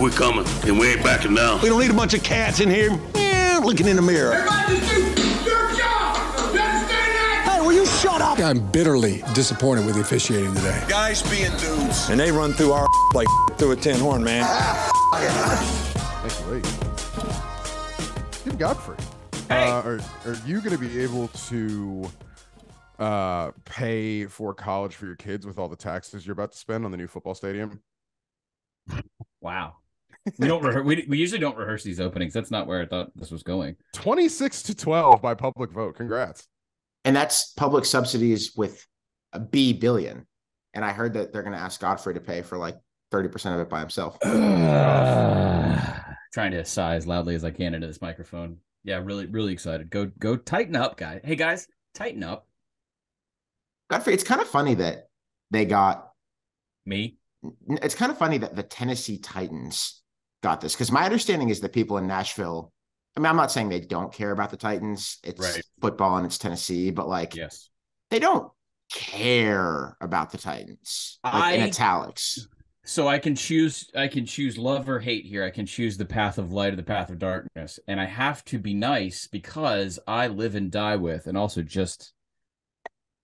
We're coming, and we ain't backing down. We don't need a bunch of cats in here eh, looking in the mirror. Hey, will you shut up? I'm bitterly disappointed with the officiating today. Guys being dudes. And they run through our like through a tin horn, man. Thank you, late. Tim Godfrey. Hey. Uh, are, are you going to be able to uh, pay for college for your kids with all the taxes you're about to spend on the new football stadium? Wow. We don't rehe- we, we usually don't rehearse these openings. That's not where I thought this was going. 26 to 12 by public vote. Congrats. and that's public subsidies with a B billion. And I heard that they're going to ask Godfrey to pay for like 30% of it by himself. Trying to sigh as loudly as I can into this microphone. Yeah, really, really excited. Go, go, tighten up, guys. Hey, guys, tighten up. Godfrey, it's kind of funny that they got, Me, it's kind of funny that the Tennessee Titans got this because my understanding is that people in Nashville, I mean, I'm not saying they don't care about the Titans. It's Right. football and it's Tennessee, but like yes. they don't care about the Titans like in I- italics. So I can choose. I can choose love or hate here. I can choose the path of light or the path of darkness, and I have to be nice because I live and die with, and also just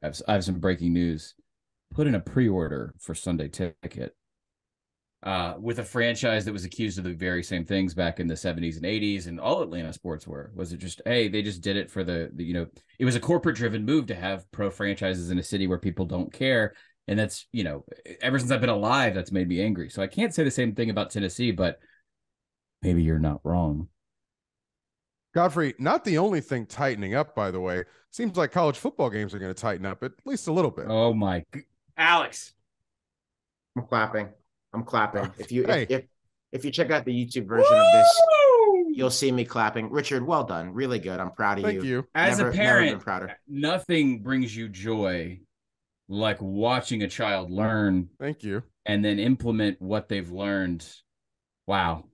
I have, I have some breaking news. Put in a pre-order for Sunday Ticket. Uh, with a franchise that was accused of the very same things back in the 70s and 80s, and all Atlanta sports were. Was it just, hey, they just did it for the, the you know, it was a corporate driven move to have pro franchises in a city where people don't care and that's you know ever since i've been alive that's made me angry so i can't say the same thing about tennessee but maybe you're not wrong Godfrey, not the only thing tightening up, by the way. Seems like college football games are going to tighten up at least a little bit. oh my alex I'm clapping. I'm clapping. Oh, if you Hey. if, if if you check out the YouTube version of this, you'll see me clapping. Richard, well done. Really good. I'm proud of Thank you. you. as Never- a parent prouder. nothing brings you joy like watching a child learn Thank you. and then implement what they've learned wow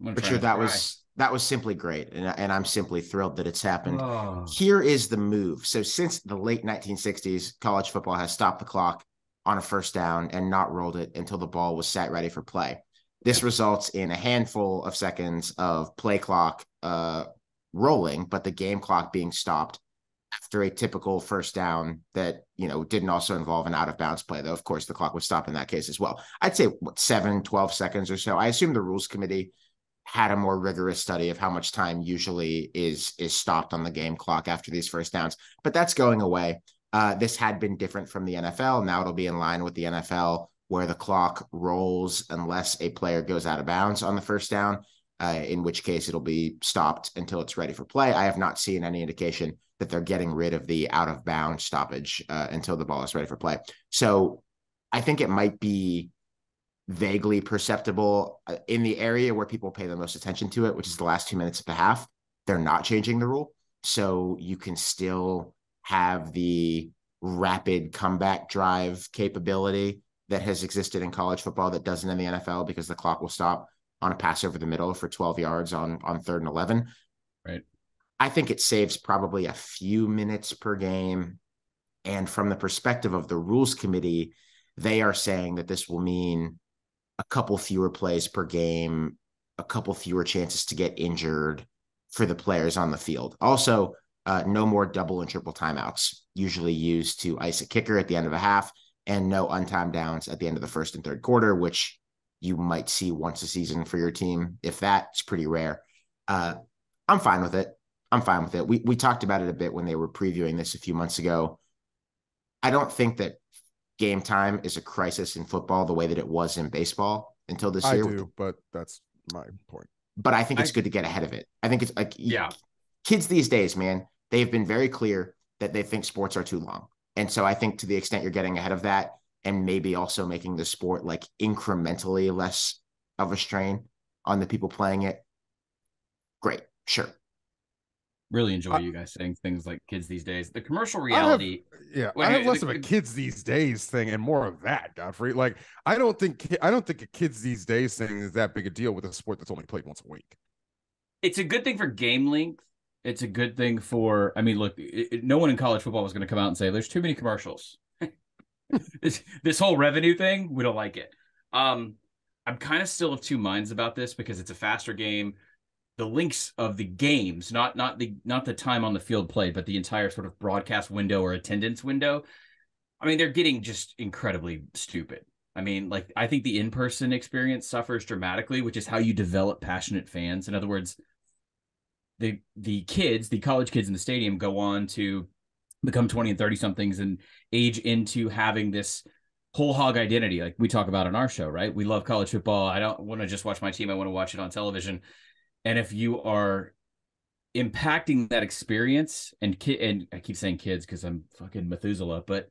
I'm gonna try Richard, that cry. was that was simply great, and and I'm simply thrilled that it's happened. Oh. Here is the move. So since the late 1960s, college football has stopped the clock on a first down and not rolled it until the ball was set ready for play. This results in a handful of seconds of play clock uh, rolling, but the game clock being stopped after a typical first down that you know didn't also involve an out of bounds play though of course the clock would stop in that case as well. I'd say what 7 12 seconds or so. I assume the rules committee had a more rigorous study of how much time usually is is stopped on the game clock after these first downs but that's going away uh, this had been different from the nfl now it'll be in line with the nfl where the clock rolls unless a player goes out of bounds on the first down uh, in which case it'll be stopped until it's ready for play i have not seen any indication that they're getting rid of the out of bounds stoppage uh, until the ball is ready for play so i think it might be vaguely perceptible uh, in the area where people pay the most attention to it, which is the last two minutes of the half. They're not changing the rule. So you can still have the rapid comeback drive capability that has existed in college football that doesn't in the NFL because the clock will stop on a pass over the middle for 12 yards on, on third and 11. Right. I think it saves probably a few minutes per game. And from the perspective of the rules committee, they are saying that this will mean a couple fewer plays per game, a couple fewer chances to get injured for the players on the field. Also, uh, no more double and triple timeouts, usually used to ice a kicker at the end of a half, and no untimed downs at the end of the first and third quarter, which you might see once a season for your team. If that's pretty rare, uh, I'm fine with it. I'm fine with it. We we talked about it a bit when they were previewing this a few months ago. I don't think that game time is a crisis in football the way that it was in baseball until this I year. do, but that's my point. But I think it's I- good to get ahead of it. I think it's like Yeah. kids these days, man, they've been very clear that they think sports are too long. And so I think to the extent you're getting ahead of that and maybe also making the sport like incrementally less of a strain on the people playing it, great, sure. really enjoy I- you guys saying things like kids these days the commercial have- reality Yeah, Wait, I have hey, less the- of a kids these days thing and more of that, Godfrey. Like, I don't think I don't think a kids these days thing is that big a deal with a sport that's only played once a week. it's a good thing for game length. It's a good thing for. I mean, look, it, it- no one in college football was going to come out and say there's too many commercials. this this whole revenue thing, we don't like it. Um, I'm kind of still of two minds about this because it's a faster game. The links of the games, not not the not the time on the field played, but the entire sort of broadcast window or attendance window. I mean, they're getting just incredibly stupid. I mean, like I think the in-person experience suffers dramatically, which is how you develop passionate fans. In other words, the the kids, the college kids in the stadium go on to become 20 and 30 somethings and age into having this whole hog identity like we talk about on our show right? We love college football. I don't want to just watch my team i want to watch it on television. And if you are impacting that experience and ki- and i keep saying kids because i'm fucking methuselah but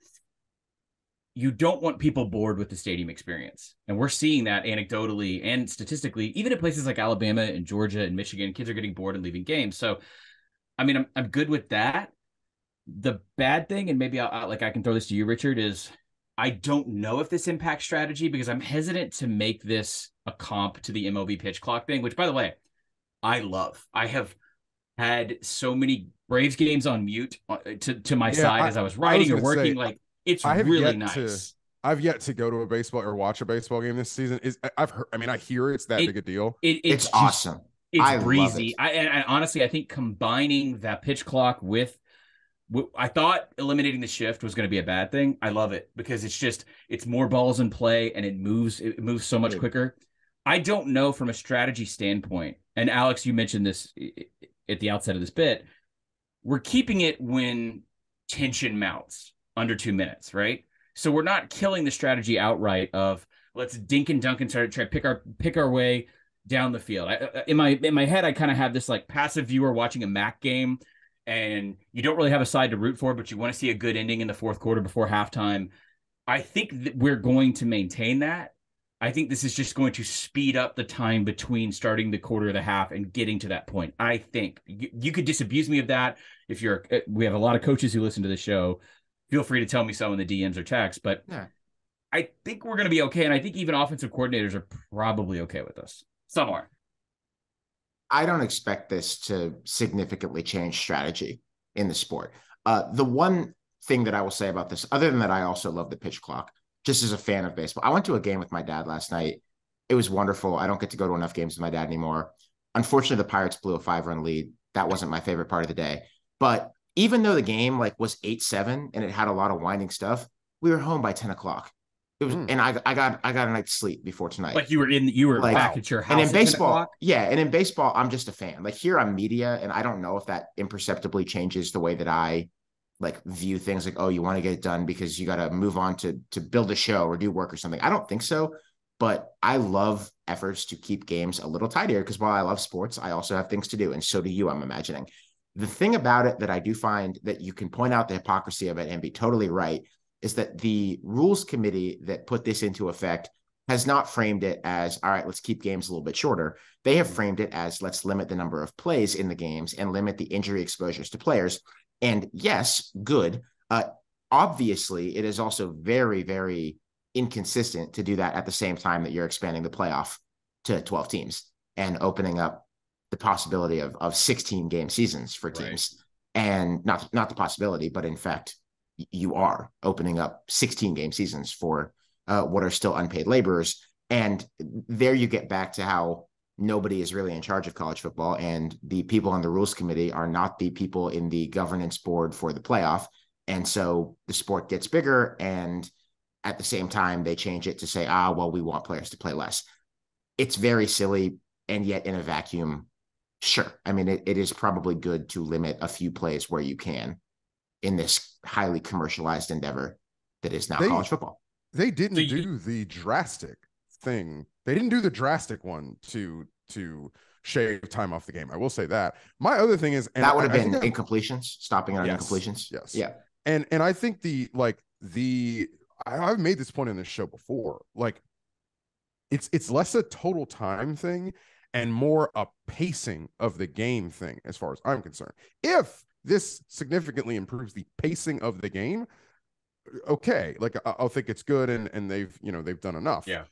you don't want people bored with the stadium experience and we're seeing that anecdotally and statistically even in places like alabama and georgia and michigan kids are getting bored and leaving games so i mean i'm, I'm good with that the bad thing and maybe I'll, like i can throw this to you richard is I don't know if this impacts strategy because I'm hesitant to make this a comp to the MLB pitch clock thing, which by the way, I love. I have had so many Braves games on mute uh, to, to my yeah, side I, as I was writing I was or working. Say, like it's really nice. To, I've yet to go to a baseball or watch a baseball game this season. Is I've heard. I mean, I hear it's that it, big a deal. It, it's, it's just, awesome. It's I breezy. It. I and, and honestly, I think combining that pitch clock with I thought eliminating the shift was going to be a bad thing. I love it because it's just it's more balls in play and it moves it moves so much quicker. I don't know from a strategy standpoint. And Alex, you mentioned this at the outset of this bit. We're keeping it when tension mounts under 2 minutes, right? So we're not killing the strategy outright of let's dink and dunk and try to try pick our pick our way down the field. I, in my in my head, I kind of have this like passive viewer watching a Mac game and you don't really have a side to root for, but you want to see a good ending in the fourth quarter before halftime. I think that we're going to maintain that. I think this is just going to speed up the time between starting the quarter of the half and getting to that point. I think you, you could disabuse me of that if you're. Uh, we have a lot of coaches who listen to the show. Feel free to tell me so in the DMs or text, but yeah. I think we're going to be okay, and I think even offensive coordinators are probably okay with us somewhere. I don't expect this to significantly change strategy in the sport. Uh, the one thing that I will say about this, other than that, I also love the pitch clock, just as a fan of baseball. I went to a game with my dad last night. It was wonderful. I don't get to go to enough games with my dad anymore. Unfortunately, the Pirates blew a five run lead. That wasn't my favorite part of the day. But even though the game like was eight seven and it had a lot of winding stuff, we were home by ten o'clock. It was, mm. and I I got I got a night's sleep before tonight. Like you were in, you were like, back at your house. And in baseball, yeah, and in baseball, I'm just a fan. Like here, I'm media, and I don't know if that imperceptibly changes the way that I like view things. Like, oh, you want to get it done because you got to move on to to build a show or do work or something. I don't think so, but I love efforts to keep games a little tidier because while I love sports, I also have things to do, and so do you. I'm imagining. The thing about it that I do find that you can point out the hypocrisy of it and be totally right is that the rules committee that put this into effect has not framed it as all right let's keep games a little bit shorter. They have framed it as let's limit the number of plays in the games and limit the injury exposures to players. And yes good. Uh, obviously it is also very very inconsistent to do that at the same time that you're expanding the playoff to 12 teams and opening up the possibility of, of 16 game seasons for teams right. and not not the possibility but in fact you are opening up 16 game seasons for uh, what are still unpaid laborers. And there you get back to how nobody is really in charge of college football. And the people on the rules committee are not the people in the governance board for the playoff. And so the sport gets bigger. And at the same time, they change it to say, ah, well, we want players to play less. It's very silly. And yet, in a vacuum, sure. I mean, it, it is probably good to limit a few plays where you can in this highly commercialized endeavor that is now they, college football. They didn't so do the drastic thing. They didn't do the drastic one to to shave time off the game. I will say that. My other thing is that would have been incompletions, stopping on yes, incompletions. Yes. Yeah. And and I think the like the I, I've made this point in this show before. Like it's it's less a total time thing and more a pacing of the game thing as far as I'm concerned. If this significantly improves the pacing of the game, okay, like I'll think it's good and and they've you know they've done enough. Yeah.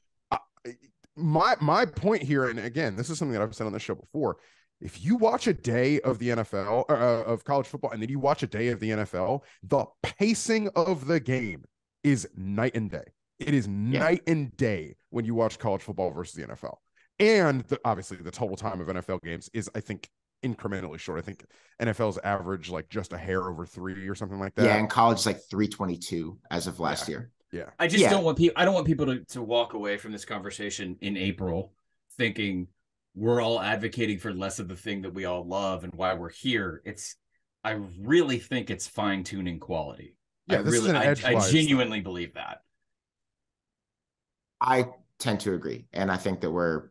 my my point here, and again, this is something that I've said on the show before. If you watch a day of the NFL uh, of college football, and then you watch a day of the NFL, the pacing of the game is night and day. It is yeah. night and day when you watch college football versus the NFL. And the, obviously, the total time of NFL games is, I think, incrementally short. I think NFL's average like just a hair over three or something like that. Yeah, and college is like 322 as of last Yeah. year. yeah. I just Yeah. don't want people. I don't want people to to walk away from this conversation in April thinking we're all advocating for less of the thing that we all love and why we're here. It's. I really think it's fine tuning quality. Yeah, I this is really, an I, I edgewise genuinely believe that. I tend to agree. And I think that we're,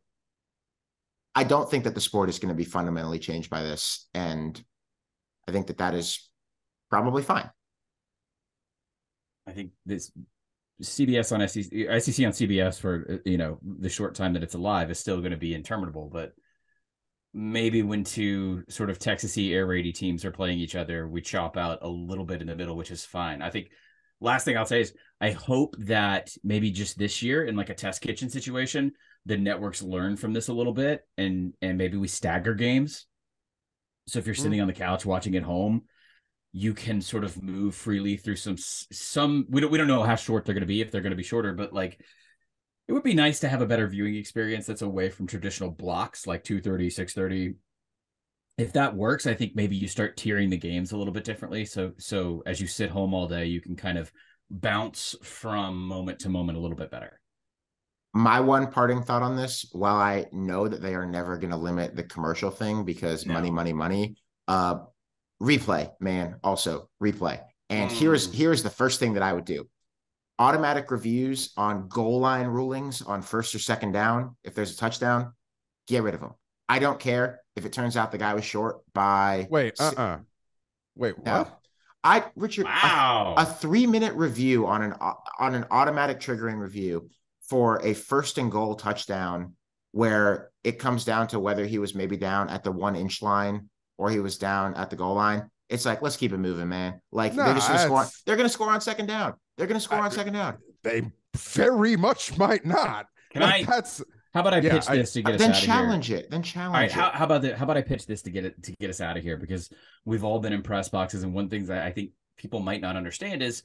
I don't think that the sport is going to be fundamentally changed by this. And I think that that is probably fine. I think this CBS on SEC, SEC on CBS for you know the short time that it's alive is still going to be interminable. But maybe when two sort of Texasy air raidy teams are playing each other, we chop out a little bit in the middle, which is fine. I think. Last thing I'll say is I hope that maybe just this year in like a test kitchen situation, the networks learn from this a little bit and and maybe we stagger games. So if you're mm-hmm. sitting on the couch watching at home, you can sort of move freely through some some we don't we don't know how short they're going to be if they're going to be shorter but like it would be nice to have a better viewing experience that's away from traditional blocks like 230 630 if that works i think maybe you start tiering the games a little bit differently so so as you sit home all day you can kind of bounce from moment to moment a little bit better My one parting thought on this, while I know that they are never going to limit the commercial thing because No. money, money, money, uh, replay, man, also replay. And here's Mm. here's the first thing that I would do. Automatic reviews on goal line rulings on first or second down. If there's a touchdown, get rid of them. I don't care if it turns out the guy was short by Wait, uh si- uh Wait, what? no. I Richard, a- wow a three minute review on an on an automatic triggering review for a first and goal touchdown where it comes down to whether he was maybe down at the one inch line or he was down at the goal line. It's like let's keep it moving, man. Like Nah, they're just gonna score. On, they're gonna score on second down. They're gonna score I- on second down. They very much might not. can Like, i That's how about i yeah, pitch I- this to get us Then out of here challenge it. Then challenge All right, it. how, how about the, how about I pitch this to get it to get us out of here because we've all been in press boxes and one thing that I think people might not understand is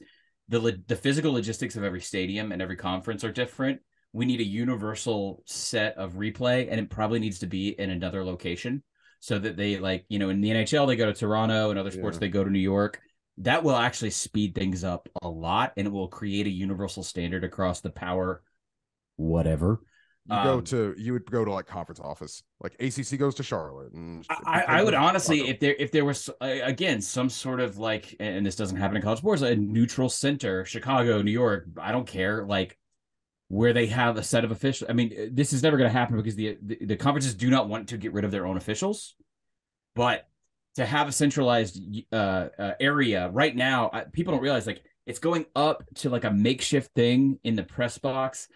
the the physical logistics of every stadium and every conference are different. We need a universal set of replay and it probably needs to be in another location so that they like, you know, in the NHL they go to Toronto and other sports Yeah. they go to New York. That will actually speed things up a lot and it will create a universal standard across the power whatever. You go Um, to you would go to like conference office. Like ACC goes to Charlotte. And I, I would honestly, if there if there was again some sort of like, and this doesn't happen in college sports, a neutral center, Chicago, New York, I don't care, like where they have a set of officials. I mean, this is never going to happen because the, the the conferences do not want to get rid of their own officials, but to have a centralized uh, uh area right now, I, people don't realize like it's going up to like a makeshift thing in the press box.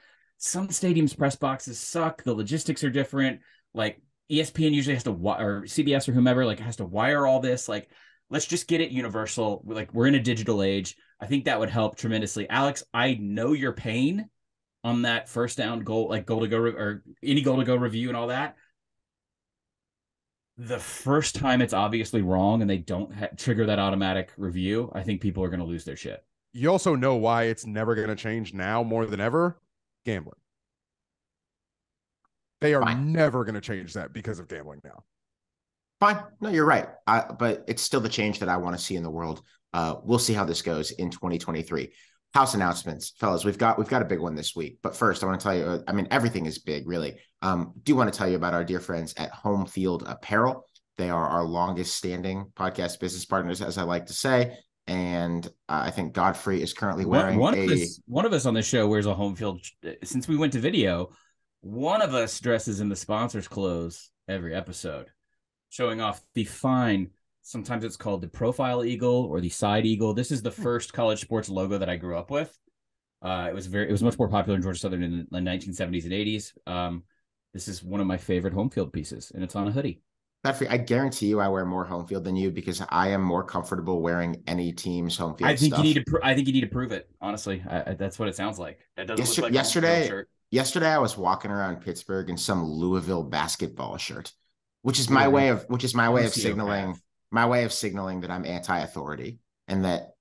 Some stadiums press boxes suck. The logistics are different. Like ESPN usually has to or CBS or whomever like has to wire all this. Like, let's just get it universal. Like, we're in a digital age. I think that would help tremendously. Alex, I know your pain on that first down goal, like goal to go re- or any goal to go review and all that. The first time it's obviously wrong and they don't ha- trigger that automatic review, I think people are going to lose their shit. You also know why it's never going to change now more than ever. Gambling. They are Fine. never going to change that because of gambling now. Fine. No, you're right. I, but it's still the change that I want to see in the world. Uh, we'll see how this goes in 2023. House announcements, fellas. We've got we've got a big one this week. But first, I want to tell you. uh, I mean, everything is big, really. Um, do want to tell you about our dear friends at Home Field Apparel. They are our longest standing podcast business partners, as I like to say. And uh, I think Godfrey is currently One, wearing one a. of us, one of us on the show wears a home field. Since we went to video, one of us dresses in the sponsors' clothes every episode, showing off the fine. Sometimes it's called the profile eagle or the side eagle. This is the first college sports logo that I grew up with. Uh, it was very, it was much more popular in Georgia Southern in the 1970s and 80s. Um, this is one of my favorite home field pieces, and it's on a hoodie. Godfrey, I guarantee you, I wear more home field than you because I am more comfortable wearing any team's home field I think stuff. you need to. Pr- I think you need to prove it. Honestly, I, I, that's what it sounds like. That doesn't Yester- look like a home field yesterday- yesterday I was walking around Pittsburgh in some Louisville basketball shirt, which is my way of which is my way of signaling my way of signaling that I'm anti-authority and that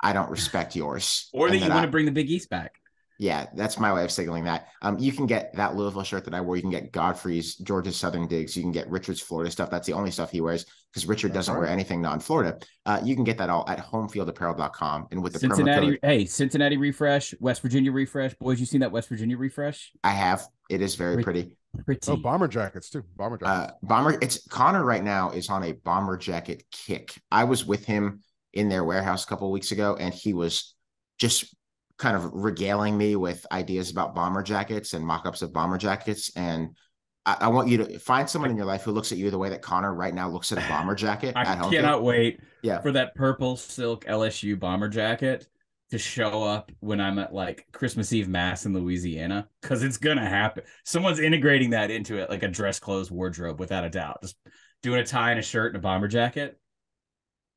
I don't respect yours. or that and you want to bring the Big East back. Yeah, that's my way of signaling that. Um, you can get that Louisville shirt that I wore. You can get Godfrey's Georgia's Southern Digs. You can get Richard's Florida stuff. That's the only stuff he wears because Richard That's doesn't right. wear anything non-Florida. Uh, you can get that all at homefieldapparel.com and with the promo Cincinnati, code hey, Cincinnati refresh, West Virginia refresh. Boys, you seen that West Virginia refresh? I have. It is very Rich- pretty. Pretty. Oh, bomber jackets too. Bomber jackets. Uh, bomber. It's Connor right now is on a bomber jacket kick. I was with him in their warehouse a couple of weeks ago, and he was just kind of regaling me with ideas about bomber jackets and mock-ups of bomber jackets. And I, I want you to find someone in your life who looks at you the way that Connor right now looks at a bomber jacket I cannot wait Yeah. for that purple silk LSU bomber jacket to show up when I'm at like Christmas Eve mass in Louisiana because it's gonna happen. Someone's integrating that into it like a dress clothes wardrobe without a doubt. Just doing a tie and a shirt and a bomber jacket.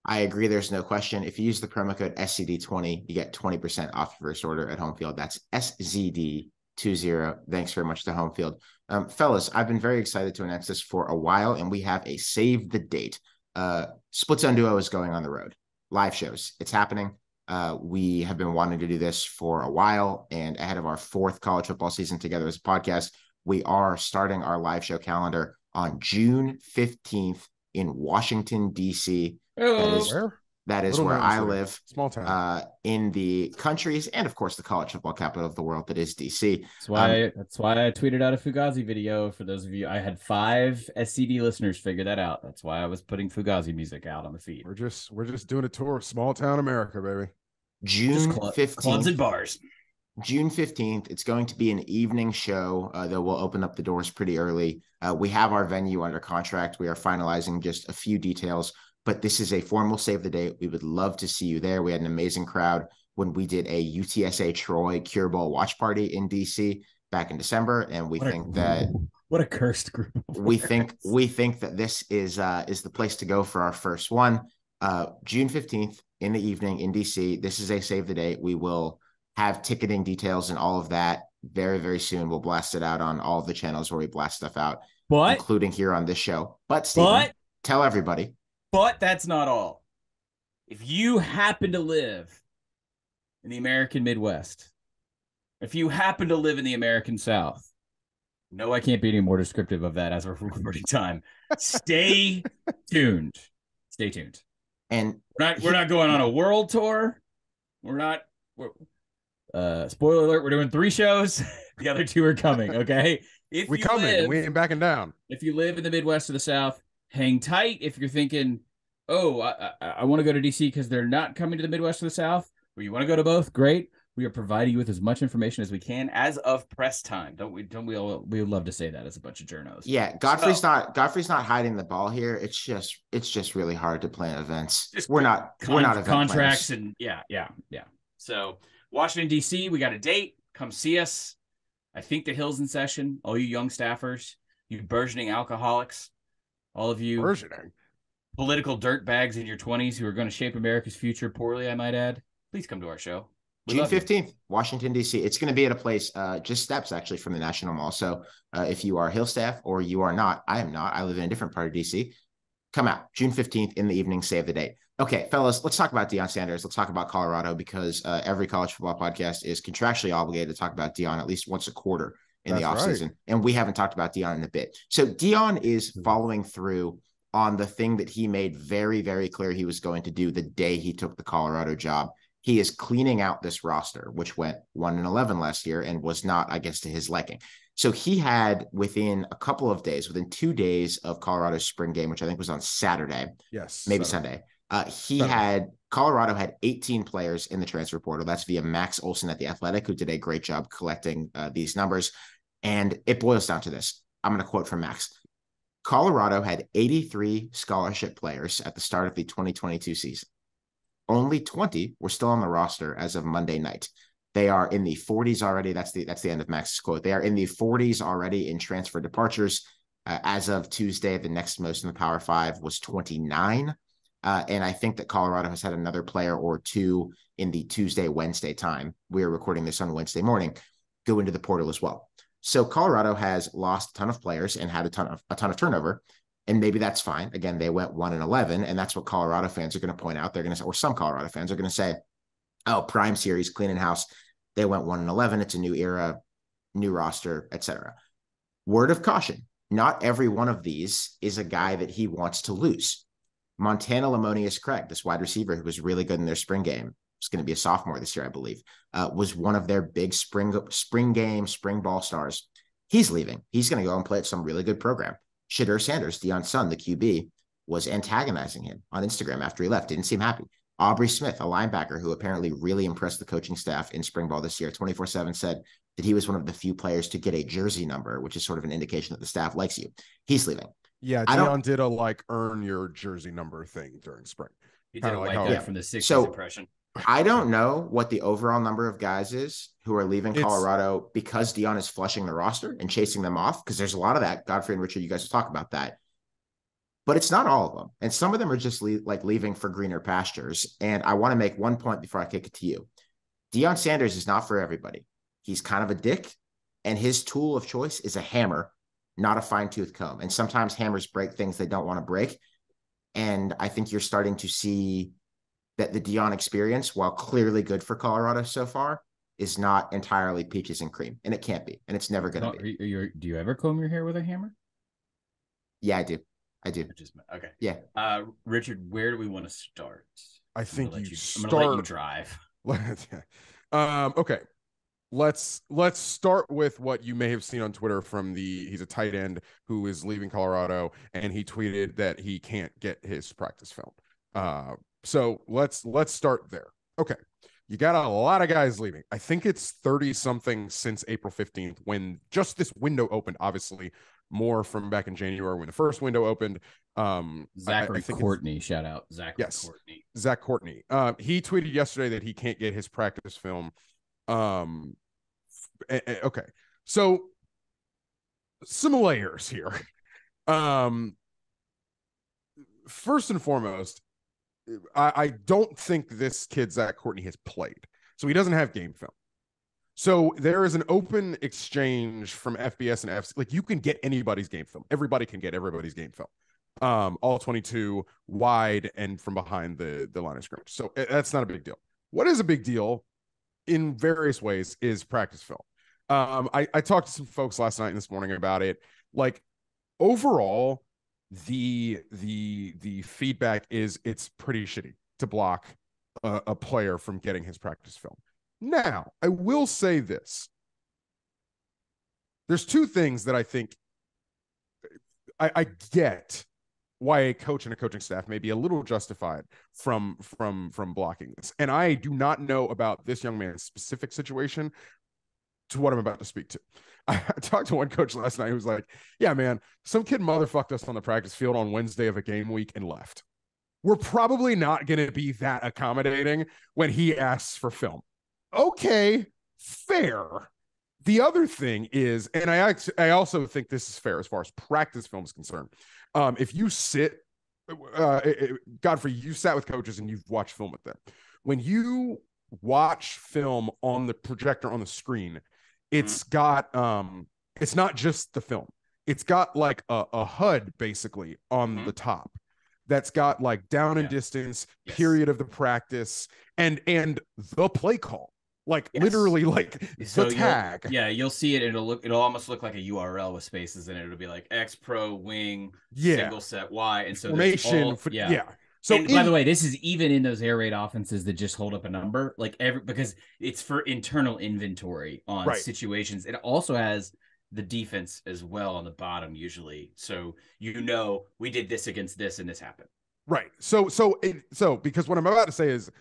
I agree. There's no question. If you use the promo code SZD20, you get 20% off your first order at home field. That's SZD20. Thanks very much to home field. Um, fellas, I've been very excited to announce this for a while, and we have a save the date. Uh, Split Zone Duo is going on the road, live shows. It's happening. Uh, we have been wanting to do this for a while, and ahead of our fourth college football season together as a podcast, we are starting our live show calendar on June 15th in Washington, D.C. That is Where? that is where I city. live Small town. uh, in the countries and, of course, the college football capital of the world that is DC. That's why Um, that's why I tweeted out a Fugazi video for those of you. I had five SZD listeners figure that out. That's why I was putting Fugazi music out on the feed. we're just we're just doing a tour of small town America, baby. Just June cl- clubs 15th. and bars. June 15th. It's going to be an evening show, uh, though we'll open up the doors pretty early. Uh, we have our venue under contract. We are finalizing just a few details, but this is a formal save the date. We would love to see you there. We had an amazing crowd when we did a UTSA Troy Cure Bowl watch party in DC back in December, and we What a- think that What a cursed group. we think we think that this is uh is the place to go for our first one uh june 15th in the evening in dc this is a save the date we will have ticketing details and all of that very very soon we'll blast it out on all the channels where we blast stuff out but including here on this show but Steven, but tell everybody but that's not all. If you happen to live in the American Midwest, if you happen to live in the American South, no, I can't be any more descriptive of that as of recording time. Stay tuned. Stay tuned. and We're not we're not going on a world tour. We're not we're, uh spoiler alert, we're doing three shows. the other two are coming, okay? If We you coming. live- we ain't backing down. if you live in the Midwest or the South, hang tight. If you're thinking, oh, I, I, I want to go to DC because they're not coming to the Midwest or the South, or you want to go to both, great. We are providing you with as much information as we can as of press time. Don't we? Don't we all? We would love to say that as a bunch of journos. yeah godfrey's So- not godfrey's not hiding the ball here it's just it's just really hard to plan events we're not Con- we're not contracts planners. and yeah, yeah, yeah. So Washington D.C., we got a date. Come see us. I think the Hills in session. All you young staffers, you burgeoning alcoholics, all of you Versioning. political dirt bags in your 20s who are going to shape America's future poorly, I might add, please come to our show. We June love you. 15th, Washington, D.C. It's going to be at a place uh, just steps actually from the National Mall. So uh, if you are Hill staff or you are not, I am not. I live in a different part of D.C. Come out June 15th in the evening, save the date. Okay, fellas, let's talk about Deion Sanders. Let's talk about Colorado because uh, every college football podcast is contractually obligated to talk about Deion at least once a quarter in the That's offseason. right. And we haven't talked about Deion in a bit. So Deion is Hmm. following through on the thing that he made very, very clear he was going to do the day he took the Colorado job he is cleaning out this roster, which went one and eleven last year and was not, I guess, to his liking. So he had within a couple of days, within two days of Colorado's spring game, which I think was on Saturday, Yes. maybe Saturday. Sunday. Uh, he Saturday. had Colorado had 18 players in the transfer portal. That's via Max Olson at the Athletic, who did a great job collecting uh, these numbers. And it boils down to this. I'm going to quote from Max. Colorado had 83 scholarship players at the start of the 2022 season. Only 20 were still on the roster as of Monday night. They are in the 40s already. That's the that's the end of Max's quote. They are in the 40s already in transfer departures. Uh, as of Tuesday, the next most in the Power Five was 29. Uh, and I think that Colorado has had another player or two in the Tuesday, Wednesday time. We are recording this on Wednesday morning, go into the portal as well. So Colorado has lost a ton of players and had a ton of a ton of turnover. And maybe that's fine. Again, they went one and eleven, and that's what Colorado fans are going to point out. They're going to say, or some Colorado fans are going to say, "Oh, prime series, cleaning house." They went one and eleven. It's a new era, new roster, etc. Word of caution: not every one of these is a guy that he wants to lose. Montana Lemonious Craig, this wide receiver who was really good in their spring game, was going to be a sophomore this year, I believe, uh, was one of their big spring spring game, spring ball stars. He's leaving. He's going to go and play at some really good program. Shedeur Sanders, Deion's son, the QB, was antagonizing him on Instagram after he left. Didn't seem happy. Aubrey Smith, a linebacker who apparently really impressed the coaching staff in spring ball this year, 24 7 said that he was one of the few players to get a jersey number, which is sort of an indication that the staff likes you. He's leaving. Yeah, Deion did a like earn your jersey number thing during spring. He did a like white how- Yeah. from the 60s So- impression. I don't know what the overall number of guys is who are leaving It's- Colorado because Deion is flushing the roster and chasing them off. Because there's a lot of that. Godfrey and Richard, you guys talk about that. But it's not all of them. And some of them are just le- like leaving for greener pastures. And I want to make one point before I kick it to you. Deion Sanders is not for everybody. He's kind of a dick, and his tool of choice is a hammer, not a fine tooth comb. And sometimes hammers break things they don't want to break. And I think you're starting to see that the Deion experience, while clearly good for Colorado so far, is not entirely peaches and cream, and it can't be, and it's never going No, to are be. you- are you- do you ever comb your hair with a hammer? Yeah, I do. I do. Or Just okay. Yeah. Uh, Richard, where do we want to start? I I'm think gonna you, let start. I'm gonna let you drive. um, okay. Let's let's start with what you may have seen on Twitter from the he's a tight end who is leaving Colorado and he tweeted that he can't get his practice film. Uh so let's let's start there. Okay. You got a lot of guys leaving. I think it's 30 something since April 15th when just this window opened, obviously more from back in January when the first window opened. Um I- I- I think Courtney, shout out Zachary Yes. Courtney. Zach Courtney. Uh, he tweeted yesterday that he can't get his practice film. Um, a- a- okay, so some layers here. Um, first and foremost, I, I don't think this kid Zach Courtney has played, so he doesn't have game film. So there is an open exchange from FBS and FCS. Like you can get anybody's game film. Everybody can get everybody's game film um all 22 wide and from behind the the line of scrimmage so uh, that's not a big deal what is a big deal in various ways is practice film um i i talked to some folks last night and this morning about it like overall the the the feedback is it's pretty shitty to block a, a player from getting his practice film now i will say this there's two things that i think I, I get why a coach and a coaching staff may be a little justified from from from blocking this. And I do not know about this young man's specific situation to what I'm about to speak to. I talked to one coach last night who was like, "Yeah, man, some kid motherfucked us on the practice field on Wednesday of a game week and left. We're probably not going to be that accommodating when he asks for film." Okay, fair. The other thing is, and I I also think this is fair as far as practice film is concerned. Um, if you sit, uh, it- it- Godfrey, you sat with coaches and you've watched film with them. When you watch film on the projector on the screen, it's got um, it's not just the film. It's got like a, a HUD basically on Mhm. the top that's got like down and Yeah. distance, Yes. period of the practice, and and the play call. Like Yes. literally like So the tag. Yeah, you'll see it. It'll look. It'll almost look like a URL with spaces in it. It'll be like X Pro Wing Yeah. single set Y, and so Formation. all- yeah. yeah. So and by the way, this is even in those air raid offenses that just hold up a number, like every because it's for internal inventory on Right. situations. It also has the defense as well on the bottom usually, so you know we did this against this and this happened. Right. So so it, so because what I'm about to say is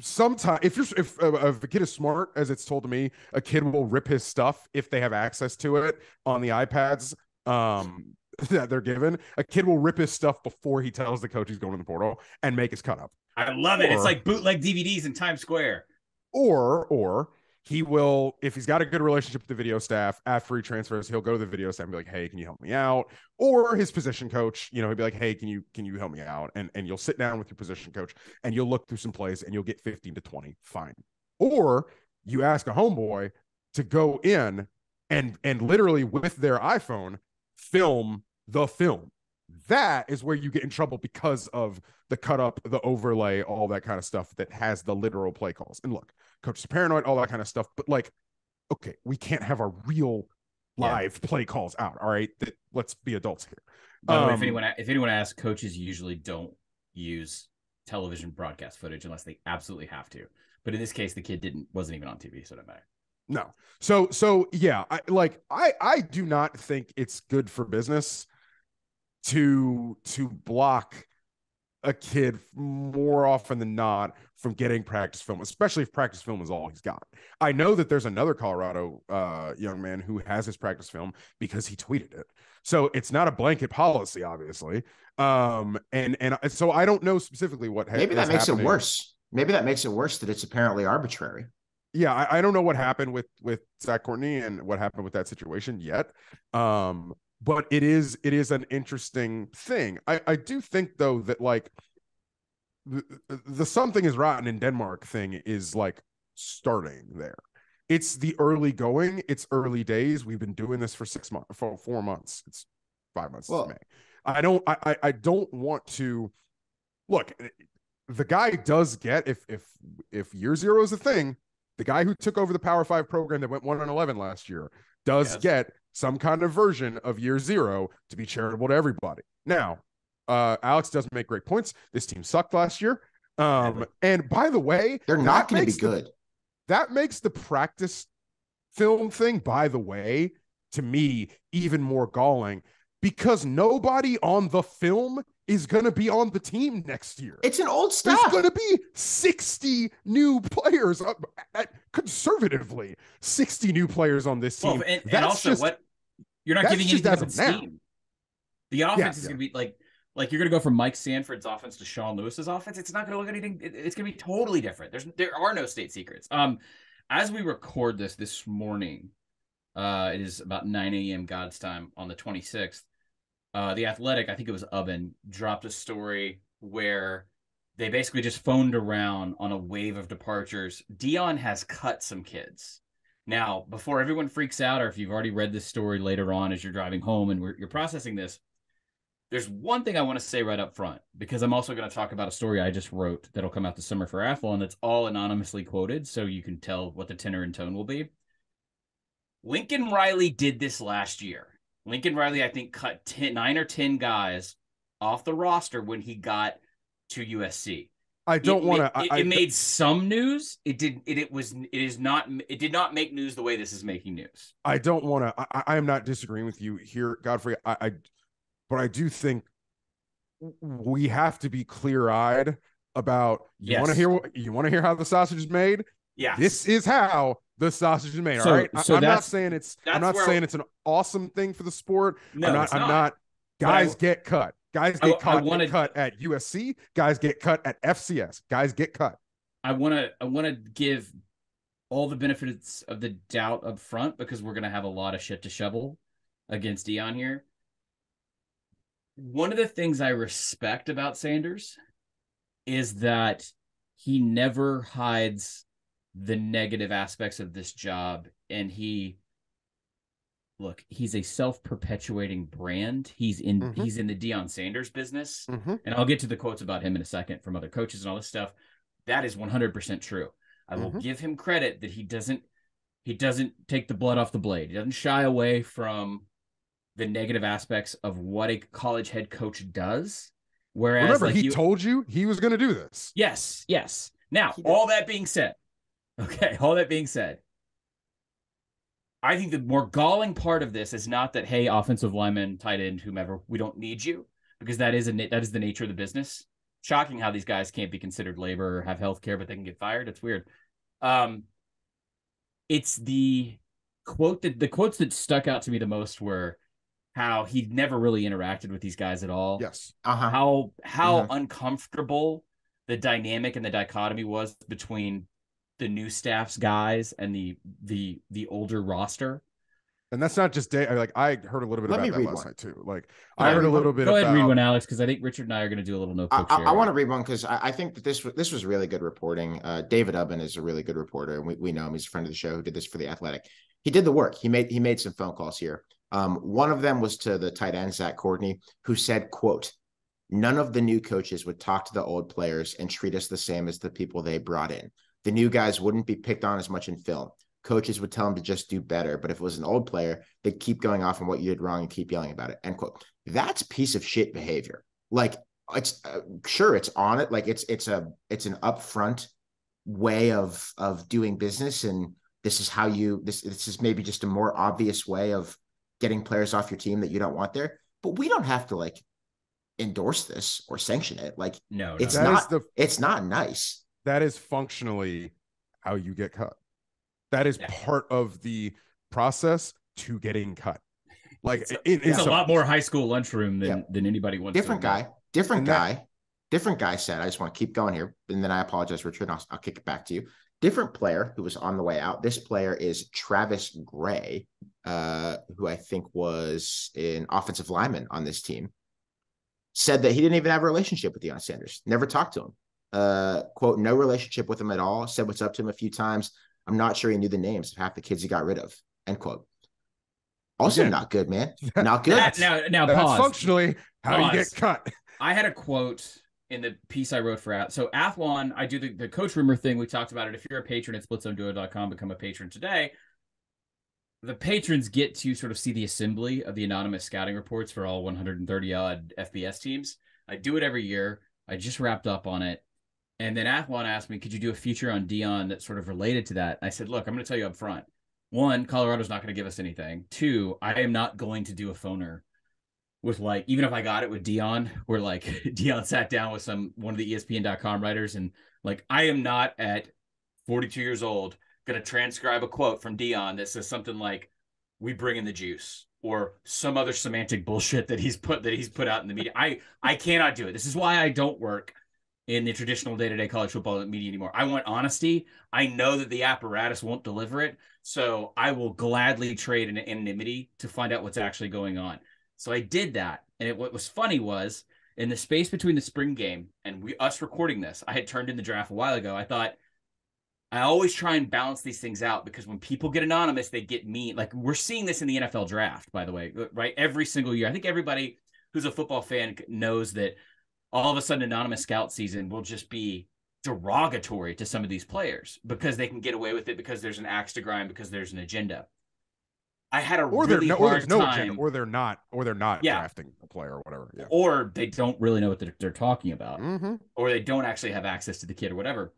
sometimes if you're if, uh, if a kid is smart as it's told to me, a kid will rip his stuff if they have access to it on the iPads um that they're given. A kid will rip his stuff before he tells the coach he's going to the portal and make his cut up. I love it. It's like bootleg DVDs in Times Square. Or or he will if he's got a good relationship with the video staff after he transfers he'll go to the video staff and be like hey can you help me out or his position coach you know he'll be like hey can you can you help me out and and you'll sit down with your position coach and you'll look through some plays and you'll get 15 to 20 fine or you ask a homeboy to go in and and literally with their iphone film the film that is where you get in trouble because of the cut up, the overlay, all that kind of stuff that has the literal play calls. And look, coach is paranoid, all that kind of stuff. But like, okay, we can't have our real live yeah. play calls out. All right, that, let's be adults here. By way, if um, anyone if anyone asks, coaches usually don't use television broadcast footage unless they absolutely have to. But in this case, the kid didn't wasn't even on TV, so it doesn't matter. No. So so yeah, I like I I do not think it's good for business to to block a kid more often than not from getting practice film, especially if practice film is all he's got. I know that there's another Colorado uh, young man who has his practice film because he tweeted it. So it's not a blanket policy, obviously. Um, and and so I don't know specifically what ha- maybe that makes happening. it worse. Maybe that makes it worse that it's apparently arbitrary. Yeah, I, I don't know what happened with with Zach Courtney and what happened with that situation yet. Um, but it is it is an interesting thing. I I do think though that like the, the something is rotten in Denmark thing is like starting there. It's the early going. It's early days. We've been doing this for six months, for four months. It's five months. Well, May. I don't. I I don't want to look. The guy does get if if if year zero is a thing. The guy who took over the Power Five program that went one on eleven last year does yes. get some kind of version of year zero to be charitable to everybody. Now, uh, Alex does make great points. This team sucked last year. Um, and by the way, they're not going to be good. The, that makes the practice film thing, by the way, to me, even more galling because nobody on the film is going to be on the team next year. It's an old staff. There's going to be 60 new players, uh, at, conservatively, 60 new players on this team. Well, and, and also, just, what you're not giving anything of steam. The offense yeah, is yeah. going to be like like you're going to go from Mike Sanford's offense to Sean Lewis's offense. It's not going to look anything. It's going to be totally different. There's there are no state secrets. Um, as we record this this morning, uh, it is about 9 a.m. God's time on the 26th. Uh, the Athletic, I think it was Ubben, dropped a story where they basically just phoned around on a wave of departures. Deion has cut some kids. Now, before everyone freaks out, or if you've already read this story later on as you're driving home and you're processing this, there's one thing I want to say right up front because I'm also going to talk about a story I just wrote that'll come out this summer for Athlon that's all anonymously quoted, so you can tell what the tenor and tone will be. Lincoln Riley did this last year. Lincoln Riley, I think, cut 10, nine or 10 guys off the roster when he got to USC. I don't want to. It, it, made some news. It did. It, it was. It is not. It did not make news the way this is making news. I don't want to. I, I, am not disagreeing with you here, Godfrey. I, I but I do think we have to be clear eyed about you yes. want to hear you want to hear how the sausage is made. Yeah, this is how the sausage is made. So, all right, so I, am not saying it's I'm not saying it's an awesome thing for the sport. No, I'm not. not. I'm not guys I, get cut. Guys get I, cut, wanna, get cut at USC. Guys get cut at FCS. Guys get cut. I want to. I want to give all the benefits of the doubt up front because we're going to have a lot of shit to shovel against Deion here one of the things I respect about Sanders is that he never hides the negative aspects of this job and he look he's a self-perpetuating brand he's in mm-hmm. he's in the Deion Sanders business mm-hmm. and I'll get to the quotes about him in a second from other coaches and all this stuff that is 100% true I will mm-hmm. give him credit that he doesn't he doesn't take the blood off the blade he doesn't shy away from the negative aspects of what a college head coach does. Whereas, remember, like he you, told you he was going to do this. Yes, yes. Now, all that being said, okay, all that being said, I think the more galling part of this is not that hey, offensive lineman, tight end, whomever, we don't need you because that is a that is the nature of the business. Shocking how these guys can't be considered labor or have health care, but they can get fired. It's weird. Um, it's the quote that the quotes that stuck out to me the most were how he'd never really interacted with these guys at all. Yes. Uh-huh. How how uh-huh. uncomfortable the dynamic and the dichotomy was between the new staff's guys and the the the older roster. And that's not just day. Like I heard a little bit Let about that last one. night too. Like I heard a little bit. Go about... ahead and read one, Alex, because I think Richard and I are going to do a little no. I, I, I want to read one because I, I, think that this this was really good reporting. Uh, David Ubben is a really good reporter, and we, we know him. He's a friend of the show who did this for the Athletic. He did the work. He made he made some phone calls here. Um, one of them was to the tight end Zach Courtney, who said, "quote None of the new coaches would talk to the old players and treat us the same as the people they brought in. The new guys wouldn't be picked on as much in film. Coaches would tell them to just do better, but if it was an old player, they'd keep going off on what you did wrong and keep yelling about it." End quote. That's piece of shit behavior. Like it's uh, sure it's on it, like it's it's a it's an upfront way of of doing business and this is how you this this is maybe just a more obvious way of getting players off your team that you don't want there but we don't have to like endorse this or sanction it like No, it's no. That is not the it's not nice that is functionally how you get cut. That is Yeah. part of the process to getting cut. Like It's a- it- it's it's a lot more high school lunchroom than Yeah. than anybody wants. to different admit. guy different And that- guy different guy said i just want to keep going here and then i apologize richard I'll, I'll kick it back to you different player who was on the way out this player is travis gray uh, who i think was an offensive lineman on this team said that he didn't even have a relationship with Deion Sanders, never talked to him. Uh, quote, no relationship with him at all. Said what's up to him a few times. I'm not sure he knew the names of half the kids he got rid of. End quote. Also, Again, not good, man. Not good. That- now, now That's pause. functionally how you get cut. I had a quote in the piece I wrote for Ath. So Athlon, I do the, the coach rumor thing. We talked about it. If you're a patron at splitzoneduo.com, become a patron today. The patrons get to sort of see the assembly of the anonymous scouting reports for all 130 odd FBS teams. I do it every year. I just wrapped up on it. And then Athlon asked me, could you do a feature on Deion that's sort of related to that? I said, look, I'm going to tell you up front. One, Colorado's not going to give us anything. Two, I am not going to do a phoner with like even if I got it with Deion, where like Deion sat down with some one of the ESPN.com writers and like I am not at 42 years old gonna transcribe a quote from Deion that says something like "We bring in the juice" or some other semantic bullshit that he's put that he's put out in the media. I I cannot do it. This is why I don't work in the traditional day-to-day college football media anymore. I want honesty. I know that the apparatus won't deliver it, so I will gladly trade an anonymity to find out what's actually going on. So I did that. And it, what was funny was in the space between the spring game and we us recording this, I had turned in the draft a while ago. I thought I always try and balance these things out because when people get anonymous, they get mean. Like we're seeing this in the NFL draft, by the way, right? Every single year. I think everybody who's a football fan knows that all of a sudden anonymous scout season will just be derogatory to some of these players because they can get away with it because there's an axe to grind because there's an agenda. I had a Or really they're no, or hard there's no time agenda, or they're not, or they're not Yeah. drafting a player or whatever. Yeah. or they don't really know what they're, they're talking about, Mm-hmm. or they don't actually have access to the kid or whatever.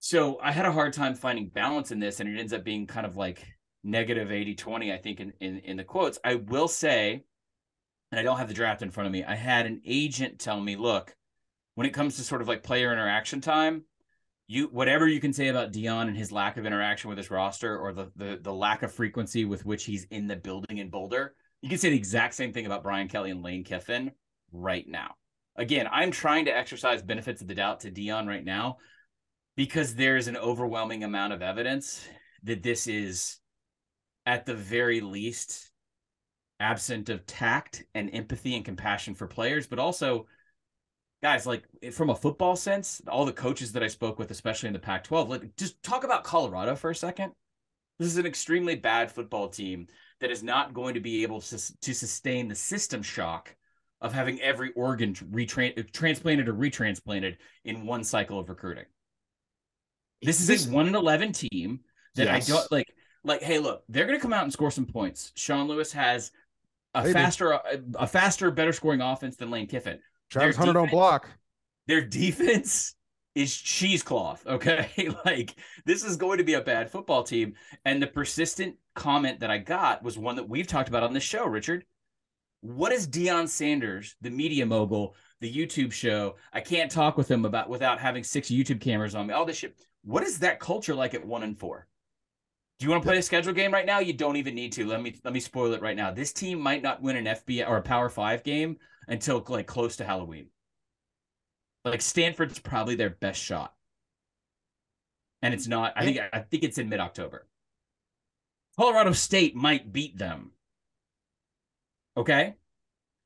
So I had a hard time finding balance in this, and it ends up being kind of like negative 80 20, I think, in, in, in the quotes. I will say, and I don't have the draft in front of me, I had an agent tell me, look, when it comes to sort of like player interaction time, you whatever you can say about Deion and his lack of interaction with his roster or the, the the lack of frequency with which he's in the building in Boulder, you can say the exact same thing about Brian Kelly and Lane Kiffin right now. Again, I'm trying to exercise benefits of the doubt to Deion right now because there's an overwhelming amount of evidence that this is at the very least absent of tact and empathy and compassion for players, but also guys like from a football sense, all the coaches that I spoke with, especially in the Pac 12, like just talk about Colorado for a second. This is an extremely bad football team that is not going to be able to, to sustain the system shock of having every organ retran- uh, transplanted or retransplanted in one cycle of recruiting. This is This- a one in eleven team that Yes. I don't like. Like, hey, look, they're going to come out and score some points. Sean Lewis has a do. faster, a, a faster, better scoring offense than Lane Kiffin. Travis Hunter don't block. Their defense is cheesecloth. Okay, like this is going to be a bad football team. And the persistent comment that I got was one that we've talked about on this show, Richard. What is Deion Sanders, the media mogul, the YouTube show? I can't talk with him about without having six YouTube cameras on me. All this shit. What is that culture like at one and four? Do you want to play a schedule game right now? You don't even need to. Let me let me spoil it right now. This team might not win an FBA or a Power Five game until like close to Halloween. Like Stanford's probably their best shot, and it's not. I think I think it's in mid October. Colorado State might beat them. Okay,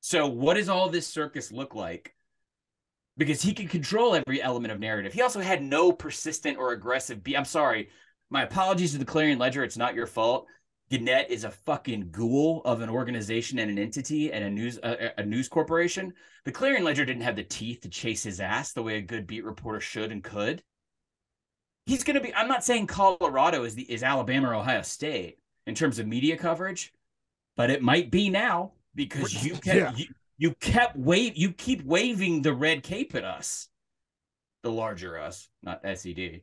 so what does all this circus look like? Because he can control every element of narrative. He also had no persistent or aggressive. Be- I'm sorry, my apologies to the Clarion Ledger. It's not your fault. Gannett is a fucking ghoul of an organization and an entity and a news uh, a, a news corporation. The Clarion Ledger didn't have the teeth to chase his ass the way a good beat reporter should and could. He's going to be. I'm not saying Colorado is the is Alabama or Ohio State in terms of media coverage, but it might be now because you kept Yeah. you, you kept wave you keep waving the red cape at us, the larger us, not SZD.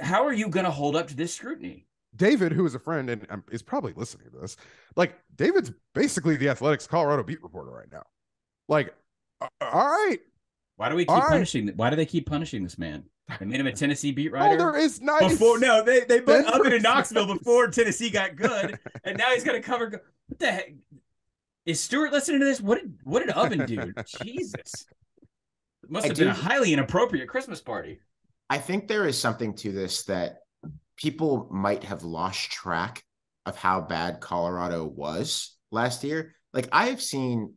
How are you going to hold up to this scrutiny? David, who is a friend and um, is probably listening to this, like David's basically the Athletic's Colorado beat reporter right now. Like, all right, Why do we keep All right. punishing? Why do they keep punishing this man? They made him a Tennessee beat writer. oh, writer. there is nice. before no, they they put Denver- Ubben in Knoxville before Tennessee got good, and now he's gonna cover. What the heck? Is Stewart listening to this? What did what did Ubben do? Jesus, it must I have been a highly inappropriate Christmas party. I think there is something to this that people might have lost track of how bad Colorado was last year. Like I have seen,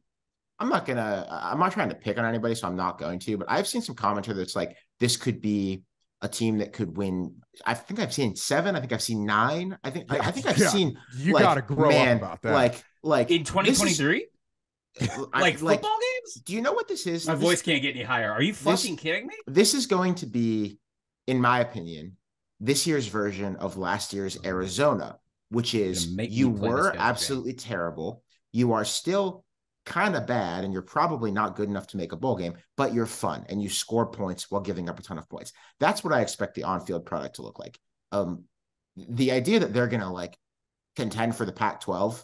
I'm not gonna, I'm not trying to pick on anybody, so I'm not going to, but I've seen some commentary that's like, this could be a team that could win. I think I've seen seven. I think I've seen nine. I think, I, I think I've Yeah. seen. you like, got to grow man, up about that. Like, like In 2023, I- like football games, Do you know what this is? my This- voice can't get any higher. Are you this- fucking kidding me? this is going to be, in my opinion, this year's version of last year's Arizona, which is you me play the were schedule game. absolutely terrible. You are still kind of bad, and you're probably not good enough to make a bowl game, but you're fun and you score points while giving up a ton of points. That's what I expect the on-field product to look like. Um, the idea that they're gonna like contend for the Pac-12,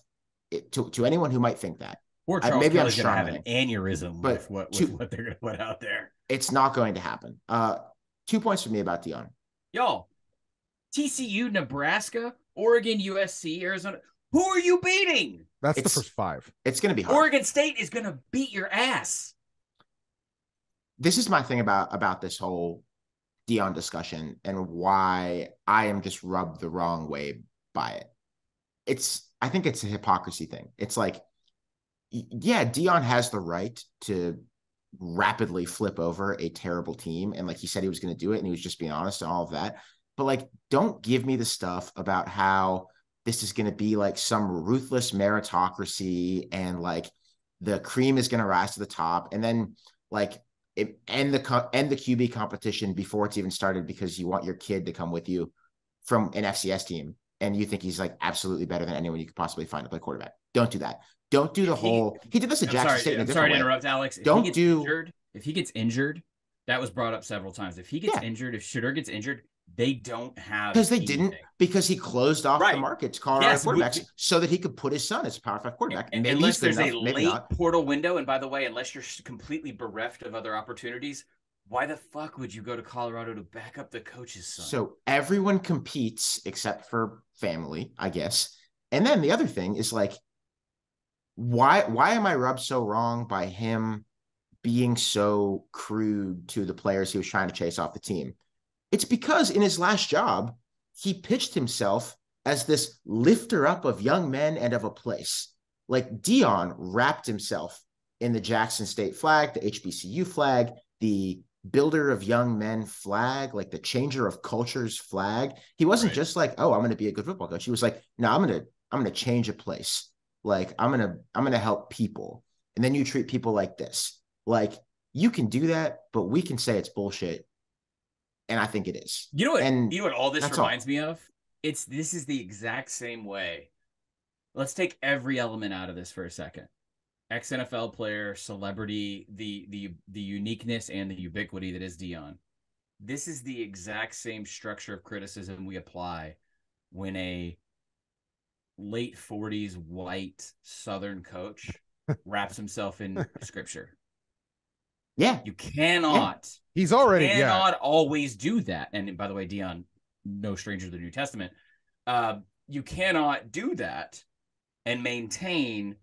to to anyone who might think that, Poor I- Charles maybe I'm Kelly's gonna have an aneurysm but with what, with to- what they're gonna put out there. it's not going to happen. Uh, two points for me about Deion. Y'all, TCU, Nebraska, Oregon, USC, Arizona. Who are you beating? That's the it's- first five. It's going to be hard. Oregon State is going to beat your ass. this is my thing about about this whole Deion discussion and why I am just rubbed the wrong way by it. It's I think it's a hypocrisy thing. It's like y- yeah, Deion has the right to rapidly flip over a terrible team and like he said he was going to do it and he was just being honest and all of that. But like don't give me the stuff about how this is going to be like some ruthless meritocracy and like the cream is going to rise to the top and then like it, end the end the QB competition before it's even started because you want your kid to come with you from an FCS team and you think he's like absolutely better than anyone you could possibly find to play quarterback. Don't do that. Don't do the If he- whole. He did this at I'm Jackson sorry, State a I'm sorry to way. interrupt, Alex. If Don't he gets do- injured. If he gets injured, that was brought up several times. If he gets Yeah. injured, if Shedeur gets injured, they don't have Because they didn't, because he closed off the Right. market to Colorado Yes, we- so that he could put his son as a power five quarterback. And- maybe unless there's a enough, maybe late not. portal window, and by the way, unless you're completely bereft of other opportunities, why the fuck would you go to Colorado to back up the coach's son? So everyone competes except for family, I guess. And then the other thing is like, why why am I rubbed so wrong by him being so crude to the players he was trying to chase off the team? It's because in his last job, he pitched himself as this lifter up of young men and of a place. Like Deion wrapped himself in the Jackson State flag, the HBCU flag, the builder of young men flag, like the changer of cultures flag. He wasn't Right. just like, oh, I'm going to be a good football coach. He was like, no, I'm going to, I'm going to change a place. Like I'm going to, I'm going to help people. And then you treat people like this. Like you can do that, but we can say it's bullshit. And I think it is. You know what? And you know what all this that's all. reminds me of? It's this is the exact same way. Let's take every element out of this for a second. Ex NFL player, celebrity, the the the uniqueness and the ubiquity that is Deion. This is the exact same structure of criticism we apply when a late 40s white southern coach wraps himself in scripture. Yeah. You cannot He's already yeah. cannot always do that. And by the way, Deion, no stranger to the New Testament. Uh, you cannot do that and maintain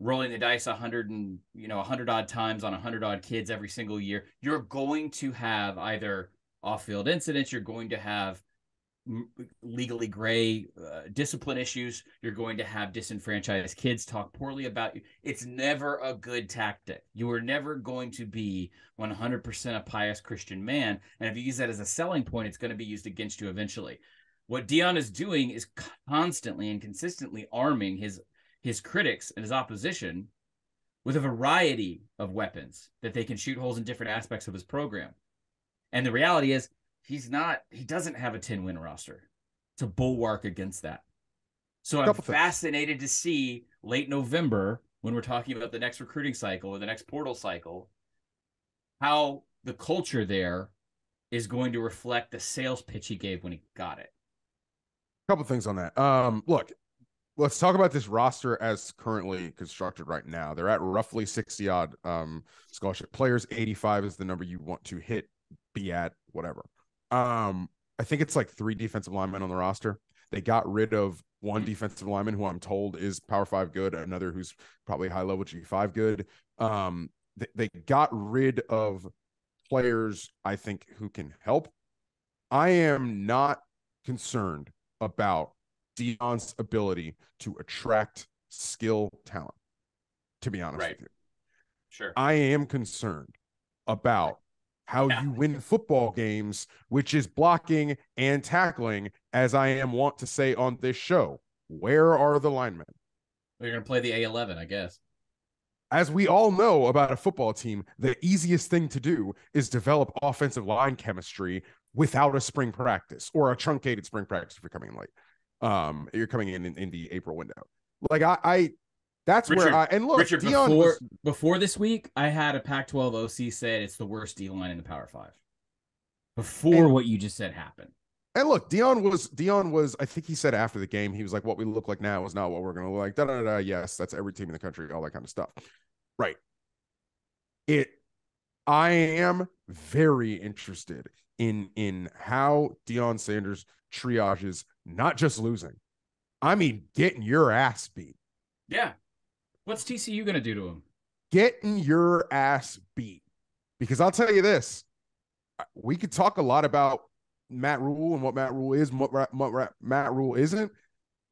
rolling the dice a hundred and you know a hundred odd times on a hundred odd kids every single year. You're going to have either off-field incidents. You're going to have m- legally gray uh, discipline issues. You're going to have disenfranchised kids talk poorly about you. It's never a good tactic. You are never going to be 100% a pious Christian man. And if you use that as a selling point, it's going to be used against you eventually. What Deion is doing is constantly and consistently arming his his critics and his opposition with a variety of weapons that they can shoot holes in different aspects of his program. And the reality is he's not he doesn't have a 10 win roster to bulwark against that. So I'm fascinated to see late November when we're talking about the next recruiting cycle or the next portal cycle how the culture there is going to reflect the sales pitch he gave when he got it. couple things on that. Um, look, let's talk about this roster as currently constructed right now. They're at roughly 60 odd um scholarship players. 85 is the number you want to hit, be at, whatever. Um, I think it's like three defensive linemen on the roster. They got rid of one defensive lineman who I'm told is power five good, another who's probably high level G5 good. Um, they, they got rid of players I think who can help. I am not concerned about Deion's ability to attract skill talent. To be honest Right. with you, Sure. I am concerned about how Yeah. you win football games, which is blocking and tackling, as I am wont to say on this show. Where are the linemen? We're going to play the A11, I guess. As we all know about a football team, the easiest thing to do is develop offensive line chemistry without a spring practice or a truncated spring practice if you're coming in late. Um, you're coming in in, in the April window. Like I, I that's Richard- where I and look, Richard, Deion before was- before this week, I had a Pac-12 OC said it's the worst D line in the Power Five. Before And- what you just said happened. And look, Deion was Deion was. I think he said after the game, he was like, "What we look like now is not what we're going to look like." Da da da. da. Yes, that's every team in the country, all that kind of stuff. Right. It. I am very interested in in how Deion Sanders triages not just losing, I mean getting your ass beat, Yeah. What's TCU going to do to him? getting your ass beat. Because I'll tell you this, we could talk a lot about Matt Rhule and what Matt Rhule is, and what, Ra- what Matt Rhule isn't.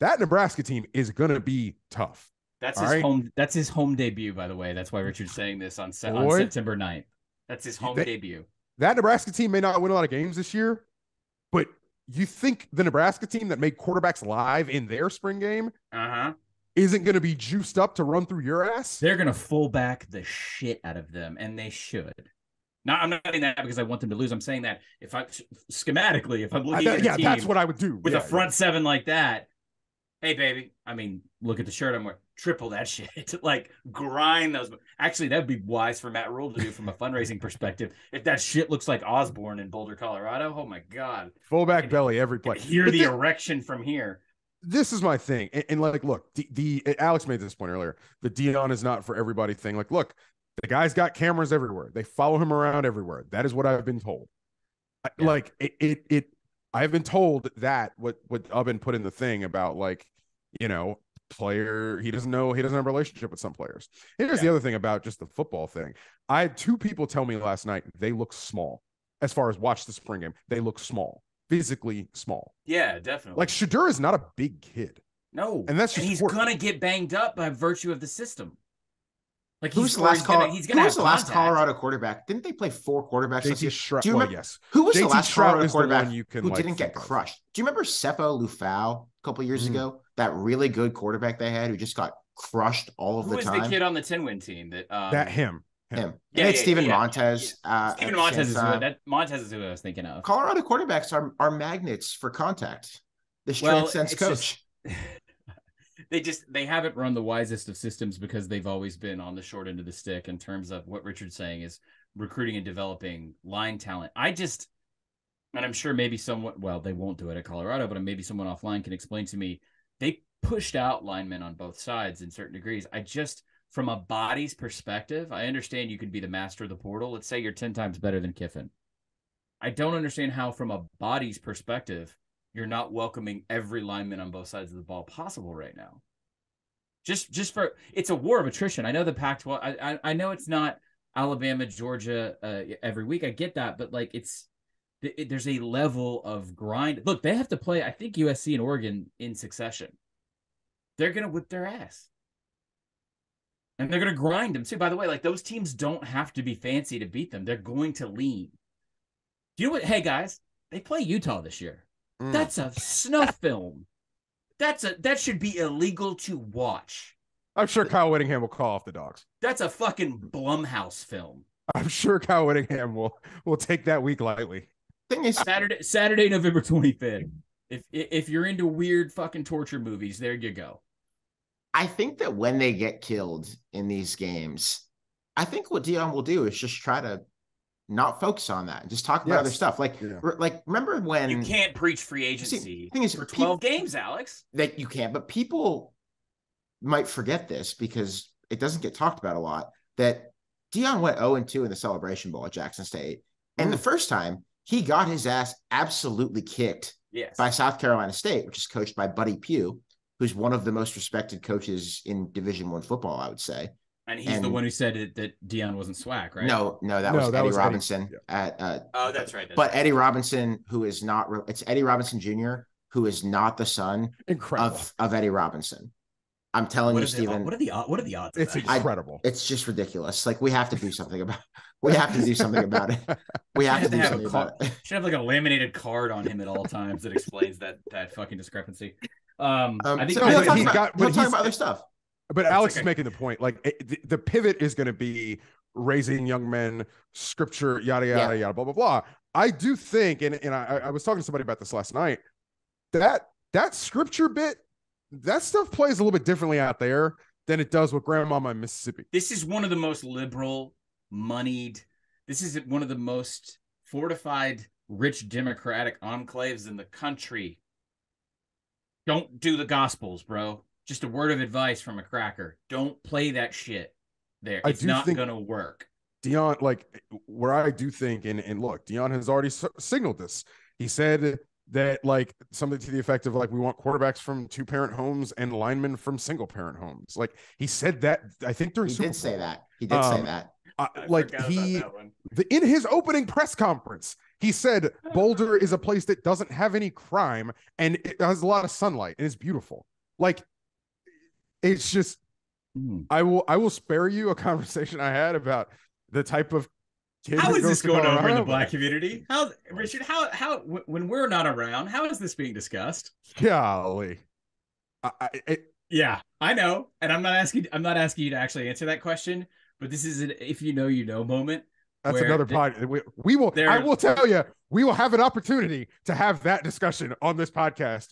That Nebraska team is going to be tough. That's his right. home. That's his home debut, by the way. That's why Richard's saying this on, se- on September 9th. That's his home They- debut. That Nebraska team may not win a lot of games this year, but you think the Nebraska team that made quarterbacks live in their spring game Uh huh. Isn't going to be juiced up to run through your ass? They're going to full back the shit out of them, and they should. Not, I'm not saying that because I want them to lose. I'm saying that if I schematically, if I'm looking that- at yeah, that's what I would do. with Yeah, a front seven like that, hey baby, I mean, look at the shirt I'm wearing. Triple that shit. like grind those. Actually, that'd be wise for Matt Rhule to do from a fundraising perspective. If that shit looks like Osborne in Boulder, Colorado, oh my god, fullback belly every I play. hear But the thi- erection from here. This is my thing. And, and, like, look, the, the Alex made this point earlier. The Deion is not for everybody thing. Like, look, the guy's got cameras everywhere. They follow him around everywhere. That is what I've been told. Yeah. Like it, it, it, I've been told that what what Ubben put in the thing about like, you know, player he doesn't know he doesn't have a relationship with some players. Here's the other thing about just the football thing. I had two people tell me last night they look small. As far as watch the spring game, they look small, physically small. Yeah, definitely. Like Shedeur is not a big kid. no, and that's just he's work. gonna get banged up by virtue of the system. Like Who's the last he's he's gonna Who was the last contact. Colorado quarterback? Didn't they play four quarterbacks JT year? Do you Well, remember yes. who was the last Stroud Colorado is the one quarterback you can, who like, didn't get think of. crushed? Do you remember Sefo Liufau a couple years Mhm. ago? That really good quarterback they had who just got crushed all of Who the was time. the kid on the ten win team that um, that him. Him. Him. Yeah, and it's yeah, Steven yeah, yeah, Montez. Uh, Steven Montez same is who, time. that Montez is who I was thinking of. Colorado quarterbacks are are magnets for contact. This Well, transcends it's coach. just- they just they haven't run the wisest of systems because they've always been on the short end of the stick in terms of what Richard's saying is recruiting and developing line talent. I just and I'm sure maybe someone well, they won't do it at Colorado, but maybe someone offline can explain to me. They pushed out linemen on both sides in certain degrees. I just from a body's perspective, I understand you could be the master of the portal. Let's say you're 10 times better than Kiffin. I don't understand how, from a body's perspective, you're not welcoming every lineman on both sides of the ball possible right now. Just, just for it's a war of attrition. I know the Pac-12. I, I, I know it's not Alabama, Georgia uh, every week. I get that, but like it's it, there's a level of grind. Look, they have to play. I think USC and Oregon in succession. They're gonna whip their ass. And they're going to grind them too. By the way, like those teams don't have to be fancy to beat them. They're going to lean. Do you know what? Hey guys, they play Utah this year. Mm. That's a snuff film. That's a that should be illegal to watch. I'm sure Kyle Whittingham will call off the dogs. That's a fucking Blumhouse film. I'm sure Kyle Whittingham will will take that week lightly. Thing is, Saturday, Saturday, November 25th. If if you're into weird fucking torture movies, there you go. I think that when they get killed in these games, I think what Deion will do is just try to not focus on that and just talk about Yes. other stuff. Like, Yeah. re- like remember when You can't preach free agency thing is, for peop- 12 games, Alex. that you can't, but people might forget this because it doesn't get talked about a lot. That Deion went 0 and 2 in the celebration bowl at Jackson State. And the mm. first time he got his ass absolutely kicked Yes. by South Carolina State, which is coached by Buddy Pough, who's one of the most respected coaches in Division One football, I would say. And he's the one who said it, that Deion wasn't swag, right? No, no, that No, was that Eddie was Eddie, Robinson yeah. at uh, Oh, that's right. that's but right. Eddie Robinson, who is not, re- it's Eddie Robinson Jr., who is not the son Incredible. of of Eddie Robinson. I'm telling What you, is Stephen, what are the od- what are the odds? of it's that? incredible. it's just ridiculous. Like we have to do something about. We have to do something about it. We have to do have a something about it. Should have like a laminated card on him at all times that explains that that fucking discrepancy. Um, Um, I think so No, he'll but talk he's about, got- he'll but talk he's- about other stuff. But That's Alex okay. is making the point. Like it, the, the pivot is going to be raising young men, scripture, yada yada Yeah. yada, blah blah blah. I do think, and and I, I was talking to somebody about this last night. That that scripture bit, that stuff plays a little bit differently out there than it does with Grandmama in Mississippi. this is one of the most liberal, moneyed. This is one of the most fortified, rich Democratic enclaves in the country. Don't do the Gospels, bro. Just a word of advice from a cracker. Don't play that shit there. I It's not think- gonna work. Deion, like where I do think, and and look, Deion has already s- signaled this. He said that like something to the effect of like we want quarterbacks from two parent homes and linemen from single parent homes. Like he said that I think during He Super did say that. He did say Um, that. Uh, I like he that the, in his opening press conference, he said Boulder is a place that doesn't have any crime and it has a lot of sunlight and it's beautiful. Like it's just Hmm. I will I will spare you a conversation I had about the type of kid How is this going over in the black community? How Richard? How how when we're not around? How is this being discussed? Golly. I, I, it, Yeah, I know, and I'm not asking. I'm not asking you to actually answer that question. But this is an if you know, you know moment. That's another the- pod. We, we will. I will tell you, we will have an opportunity to have that discussion on this podcast.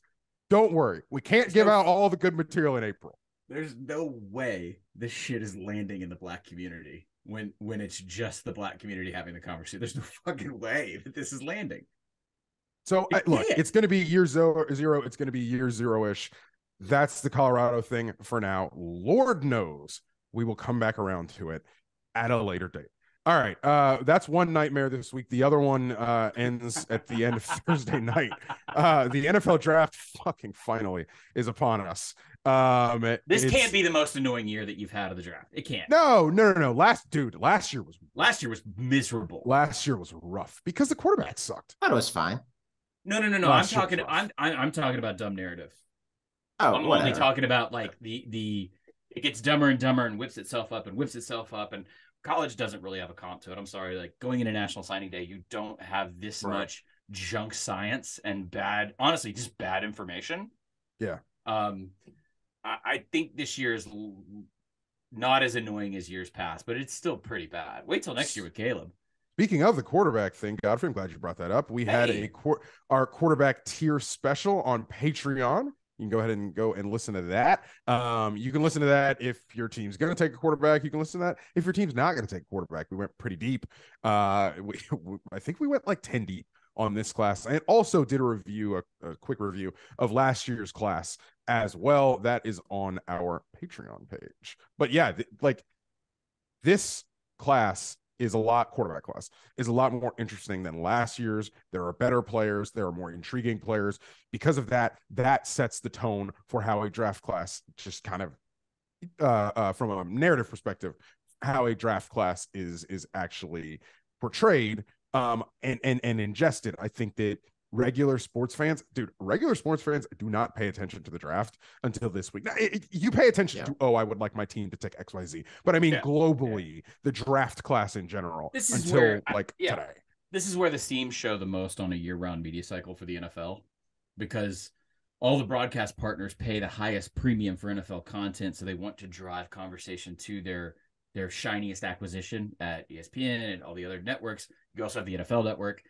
Don't worry, we can't give no- out all the good material in April. There's no way this shit is landing in the black community when when it's just the black community having the conversation. There's no fucking way that this is landing. So It I, look, it's going to be year zero. zero It's going to be year zero ish. That's the Colorado thing for now. Lord knows we will come back around to it at a later date. All right, uh, that's one nightmare this week. The other one uh, ends at the end of Thursday night. Uh, the NFL draft fucking finally is upon us. Um, This can't be the most annoying year that you've had of the draft. It can't. No, no, no, no. Last dude, last year was Last year was miserable. last year was rough because the quarterback sucked. I thought it was fine. No, no, no, no. Last I'm talking. I'm, I'm I'm talking about dumb narrative. Oh, I'm whatever. only talking about like the the it gets dumber and dumber and whips itself up and whips itself up and college doesn't really have a comp to it. I'm sorry, like going into National Signing Day, you don't have this Right. much junk science and bad, honestly, just bad information. Yeah. Um, I, I think this year is l- not as annoying as years past, but it's still pretty bad. Wait till next year with Caleb. Speaking of the quarterback thing, Godfrey, I'm glad you brought that up. We had a quar- our quarterback tier special on Patreon. You can go ahead and go and listen to that. Um, you can listen to that if your team's going to take a quarterback. You can listen to that if your team's not going to take a quarterback. We went pretty deep. Uh, we, we- I think we went like 10 deep on this class and also did a review, a, a quick review of last year's class as well. That is on our Patreon page. But yeah, th- like this class is a lot quarterback class is a lot more interesting than last year's. There are better players there are more intriguing players. Because of that that sets the tone for how a draft class just kind of uh, uh from a narrative perspective how a draft class is is actually portrayed um and and and ingested. I think that regular sports fans dude regular sports fans do not pay attention to the draft until this week now, it- it- you pay attention Yeah. to oh i would like my team to take xyz but i mean Yeah. globally the draft class in general This is until where I- like yeah. today This is where the seams show the most on a year-round media cycle for the NFL. because all the broadcast partners pay the highest premium for NFL content, so they want to drive conversation to their their shiniest acquisition at ESPN and all the other networks. You also have the NFL network.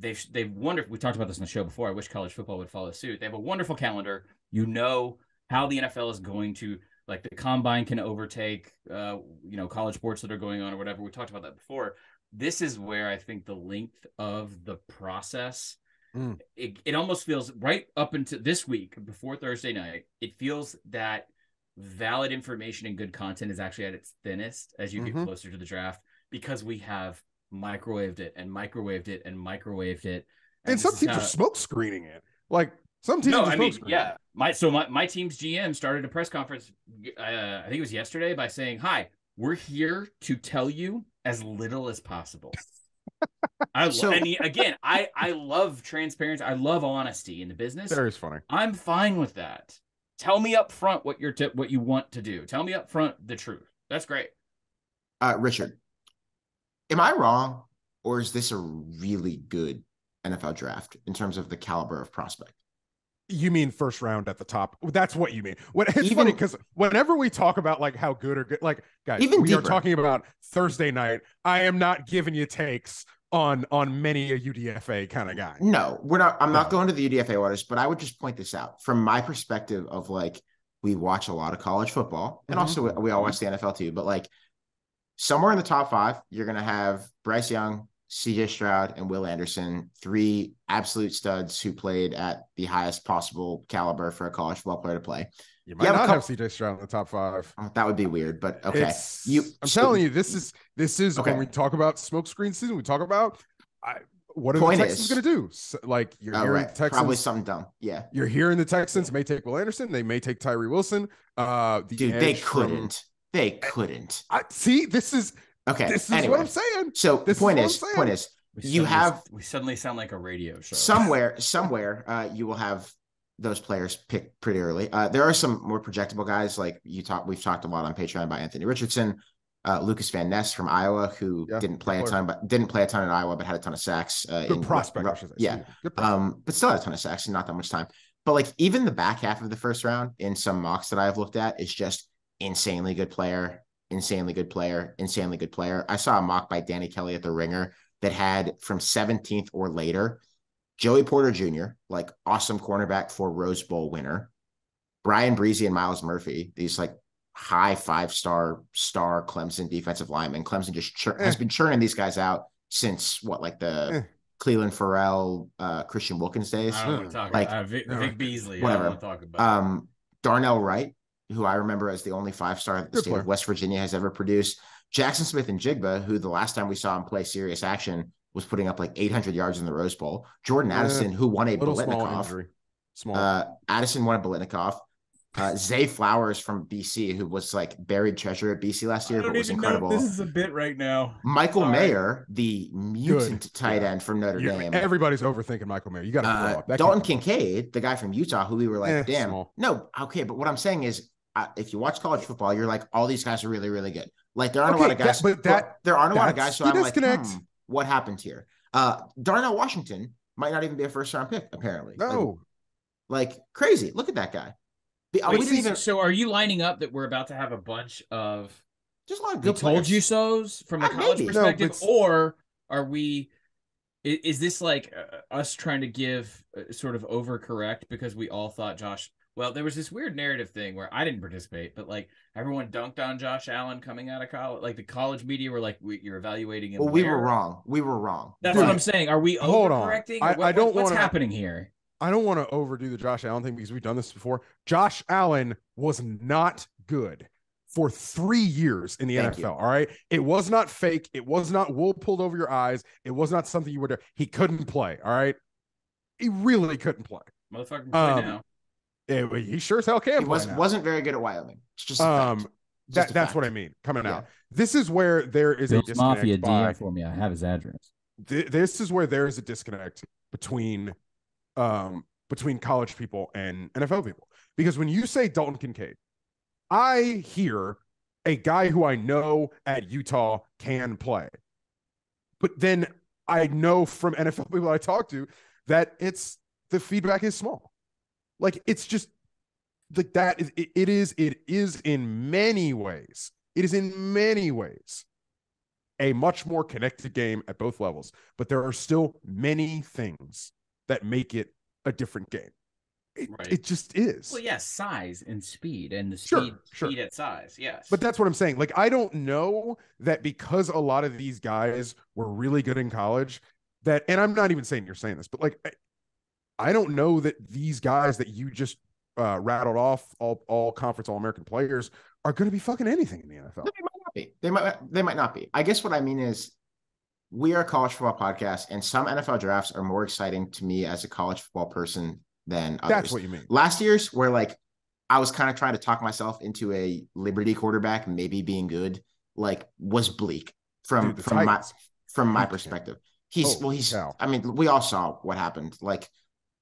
They've they've wonderful. We talked about this in the show before. I wish college football would follow suit. They have a wonderful calendar. You know how the NFL is going to like the combine can overtake uh you know college sports that are going on or whatever. We talked about that before. This is where I think the length of the process Mm. it, it almost feels right up into this week before Thursday night. It feels that valid information and good content is actually at its thinnest as you Mhm. get closer to the draft because we have microwaved it and microwaved it and microwaved it. And this some teams are smoke screening it. Like some teams no, are I mean, yeah, my so my, my team's GM started a press conference. Uh, I think it was yesterday by saying, "Hi, we're here to tell you as little as possible." I lo- So- and he- again, I I love transparency. I love honesty in the business. Very funny. I'm fine with that. Tell me up front what you're t- what you want to do. Tell me up front the truth. That's great. Uh, Richard, am I wrong, or is this a really good NFL draft in terms of the caliber of prospect? You mean first round at the top? That's what you mean. What it's Even- funny because whenever we talk about like how good or good, like guys, Even we are talking about Thursday night. I am not giving you takes on on many a UDFA kind of guy. No, we're not. I'm not going to the UDFA waters, but I would just point this out from my perspective of like we watch a lot of college football, and Mhm. also we, we all watch the NFL too. But like somewhere in the top five, you're gonna have Bryce Young, CJ Stroud, and Will Anderson, three absolute studs who played at the highest possible caliber for a college football player to play. You might Yeah, but not co- have CJ Stroud in the top five. Oh, that would be weird, but okay. It's- You- I'm so- telling you, this is this is Okay. when we talk about smokescreen season. We talk about I, what are Point the Texans going to do? So, like you're Oh, hearing right. Texans. Probably something dumb. Yeah. You're hearing the Texans may take Will Anderson. They may take Tyree Wilson. Uh, the Dude, they couldn't. They couldn't. I, see, this is Okay. this is anyway, what I'm saying. so this is point what I'm is, point is, We You have- we suddenly sound like a radio show. somewhere, somewhere, uh, you will have those players picked pretty early. Uh, there are some more projectable guys like you talk. We've talked a lot on Patreon about Anthony Richardson, uh, Lucas Van Ness from Iowa, who Yeah, didn't play a ton, but didn't play a ton in Iowa, but had a ton of sacks. Uh, good in- prospect. I. Yeah, good prospect. um, but still had a ton of sacks and not that much time. But like even the back half of the first round in some mocks that I've looked at is just insanely good player, insanely good player, insanely good player. I saw a mock by Danny Kelly at the Ringer that had from 17th or later Joey Porter Jr., like awesome cornerback for Rose Bowl winner, Bryan Bresee and Myles Murphy, these like high five star star Clemson defensive linemen. Clemson just chur- has Eh. been churning these guys out since what like the Eh. Clelin Ferrell, uh, Christian Wilkins days. I don't want to talk Like- about uh, Vic, Vic Beasley. Whatever. I don't want to talk about. Um, Darnell Wright, who I remember as the only five star that the Good state player. of West Virginia has ever produced. Jaxon Smith-Njigba, who the last time we saw him play serious action was putting up like 800 yards in the Rose Bowl. Jordan. Addison, who won a little small. Uh, Addison won a Biletnikoff. Uh, Zay Flowers from BC, who was like buried treasure at BC last year, but was incredible. this is a bit right now. Michael Sorry. Mayer, the mutant tight Yeah. end from Notre Dame. everybody's overthinking Michael Mayer. You got to Uh, up. Dalton Kincaid, the guy from Utah, who we were like, Eh, damn, small. no, okay, but what I'm saying is, if you watch college football, you're like, all these guys are really, really good. Like there aren't Okay, a lot of that- guys, but that- there aren't a lot of guys. So the I'm like, disconnect. hmm, what happened here? Uh, Darnell Washington might not even be a first round pick, apparently. Like- No, like, crazy. Look at that guy. The- uh, Wait, we didn't so- even so are you lining up that we're about to have a bunch of just a lot of we good told you so's from a Uh, college maybe. Perspective, but- or are we? i- Is this like uh, us trying to give uh, sort of overcorrect because we all thought Josh? Well, there was this weird narrative thing where I didn't participate, but like everyone dunked on Josh Allen coming out of college. Like the college media were like, we, "You're evaluating him." Well, we were wrong. We were wrong. That's Dude, what I'm saying. Are we hold on. overcorrecting? I- what- I don't What's wanna- happening here? I don't want to overdo the Josh Allen thing because we've done this before. Josh Allen was not good for three years in the Thank NFL. you. All right. It was not fake. It was not wool pulled over your eyes. It was not something you were do. He couldn't play. All right. He really couldn't play. Motherfucker, can play Um, now. Eh, he sure as hell can He was, wasn't very good at Wyoming. It's just um, fact. that, Just that's what I mean. Coming Yeah. out. This is where there is a Bills disconnect. Mafia by- DM for me. I have his address. th- this is where there is a disconnect between um between college people and NFL people. Because when you say Dalton Kincaid, I hear a guy who I know at Utah can play. But then I know from NFL people I talk to that it's the feedback is small. Like it's just like that is it, it is it is in many ways. It is in many ways a much more connected game at both levels, but there are still many things that make it a different game. It, Right. it just is. Well, yes, size and speed, and the Sure, speed, sure. speed at size. Yes, But that's what I'm saying. Like, I don't know that because a lot of these guys were really good in college, that, and I'm not even saying you're saying this, but like, I, don't know that these guys that you just uh, rattled off, all all conference, all American players, are going to be fucking anything in the NFL. They might not be. They might. They might not be. I guess what I mean is, we are a college football podcast, and some NFL drafts are more exciting to me as a college football person than others. That's what you mean. Last year's where like I was kind of trying to talk myself into a Liberty quarterback maybe being good, like was bleak from Dude, from my from my perspective. He's well, he's. cow. I mean, we all saw what happened, like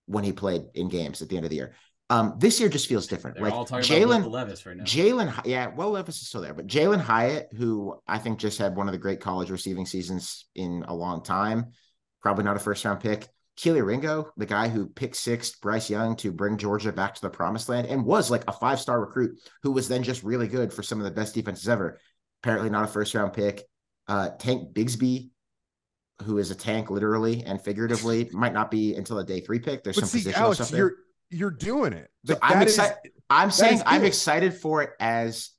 when he played in games at the end of the year. Um, this year just feels different. they're like all talking about Jalen Levis right now. Jalen, yeah, well, Levis is still there, but Jalin Hyatt, who I think just had one of the great college receiving seasons in a long time, probably not a first round pick. Kelee Ringo, the guy who picked sixth Bryce Young to bring Georgia back to the promised land and was like a five star recruit who was then just really good for some of the best defenses ever. Apparently, not a first round pick. Uh, Tank Bigsby, who is a tank literally and figuratively, might not be until a day three pick. There's But some see, positional Alex, stuff there. you're you're doing it. So Like, I'm excited. I'm saying I'm excited for it as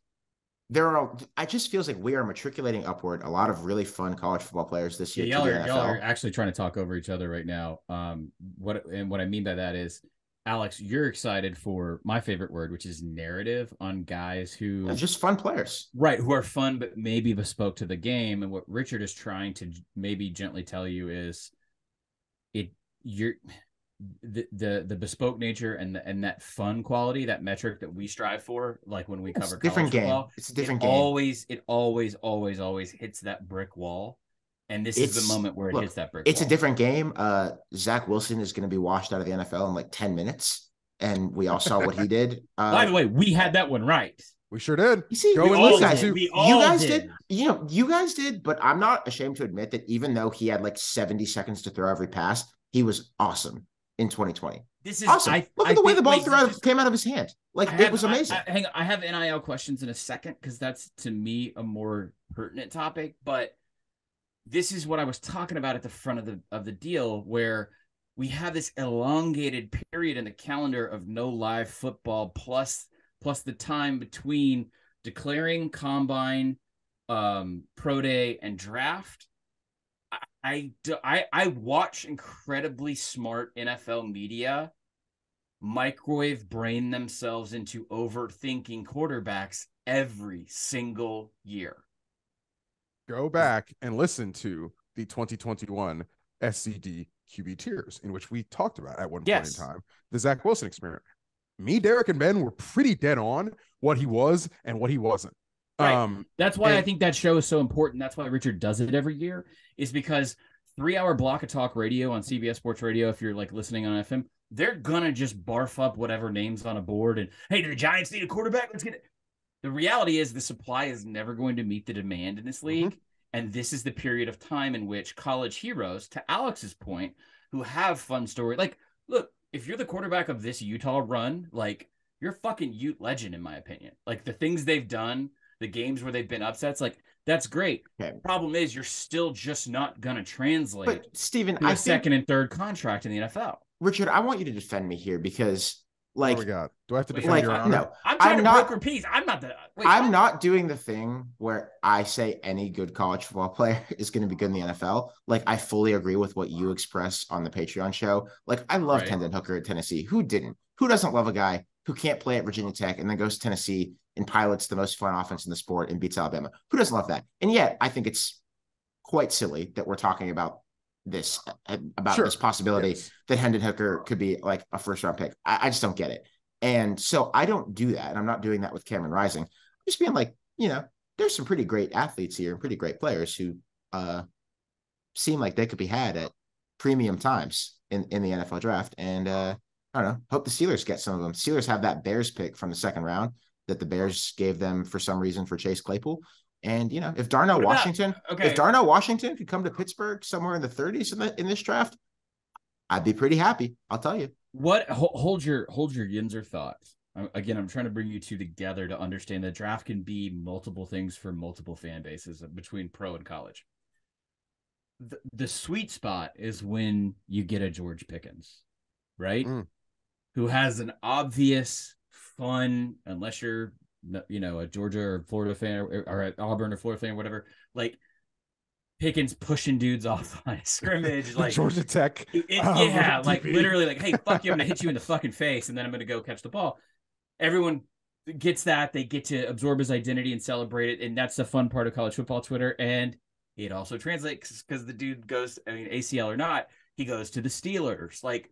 there are. I just feels like we are matriculating upward a lot of really fun college football players this Yeah, year. y'all to are, y'all are actually trying to talk over each other right now. Um, what and what I mean by that is, Alex, you're excited for my favorite word, which is narrative on guys who They're just fun players. right who are fun but maybe bespoke to the game. And what Richard is trying to maybe gently tell you is, it you're the the the bespoke nature and the, and that fun quality, that metric that we strive for, like when we It's cover a different game. football, It's a different it game. always it always always always hits that brick wall and this is the moment where it look, hits that brick It's a different game. Uh, Zach Wilson is going to be washed out of the NFL in like ten minutes, and we all saw what he did. Uh, by the way we had that one right we sure did. You see, Go you all listen guys, did. to We you all guys did. did. You know, you guys did, but I'm not ashamed to admit that even though he had like 70 seconds to throw every pass, he was awesome in 2020. this is Awesome. I, Look I at the way the ball wait, threw out, just- came out of his hand. Like I it have- was I- amazing. I, hang on, I have NIL questions in a second because that's to me a more pertinent topic. But this is what I was talking about at the front of the of the deal, where we have this elongated period in the calendar of no live football, plus plus the time between declaring combine, um, pro day, and draft. I, I I watch incredibly smart NFL media microwave brain themselves into overthinking quarterbacks every single year. Go back and listen to the 2021 SZD QB tiers, in which we talked about at one Yes. point in time the Zach Wilson experiment. Me, Derek, and Ben were pretty dead on what he was and what he wasn't. Right. Um, That's why I think that show is so important. That's why Richard does it every year, is because three hour block of talk radio on CBS Sports Radio, if you're like listening on FM, they're gonna just barf up whatever names on a board and hey, do the Giants need a quarterback? Let's get it. The reality is the supply is never going to meet the demand in this mm-hmm. league. And this is the period of time in which college heroes, to Alex's point, who have fun story. Like, look, if you're the quarterback of this Utah run, like you're a fucking Ute legend, in my opinion. Like the things they've done, the games where they've been upsets, like that's great. Okay. Problem is, you're still just not gonna translate But Steven, to I second and third contract in the NFL. Richard, I want you to defend me here because like do we got? Do I have to defend like your I- honor? no, I'm trying I'm to not- broker peace. I'm not the. Wait, I'm what? not doing the thing where I say any good college football player is going to be good in the NFL. Like I fully agree with what you express on the Patreon show. Like I love Right. Hendon Hooker at Tennessee. Who didn't? Who doesn't love a guy who can't play at Virginia Tech and then goes to Tennessee and pilots the most fun offense in the sport and beats Alabama? Who doesn't love that? And yet, I think it's quite silly that we're talking about this uh, about Sure. this possibility Yes. that Hendon Hooker could be like a first round pick. I, I just don't get it. And so I don't do that. And I'm not doing that with Cameron Rising. I'm just being like, you know, there's some pretty great athletes here and pretty great players who uh seem like they could be had at premium times in, in the NFL draft. And uh I don't know, hope the Steelers get some of them. Steelers have that Bears pick from the second round that the Bears gave them for some reason for Chase Claypool. And you know, if Darnell Washington, Okay. if Darnell Washington could come to Pittsburgh somewhere in the 30s in, the, in this draft, I'd be pretty happy. I'll tell you. What ho- hold your hold your Yinzer thoughts. Again, I'm trying to bring you two together to understand that draft can be multiple things for multiple fan bases between pro and college. The, the sweet spot is when you get a George Pickens, right? Mm. Who has an obvious, fun, unless you're, you know, a Georgia or Florida fan or, or an Auburn or Florida fan, or whatever, like Pickens pushing dudes off on a scrimmage, like Georgia Tech. it- it- uh, yeah, like literally, like, hey, fuck you, I'm gonna hit you in the fucking face, and then I'm gonna go catch the ball. Everyone gets that. They get to absorb his identity and celebrate it, and that's the fun part of college football Twitter. And it also translates because the dude goes, I mean, ACL or not, he goes to the Steelers. Like,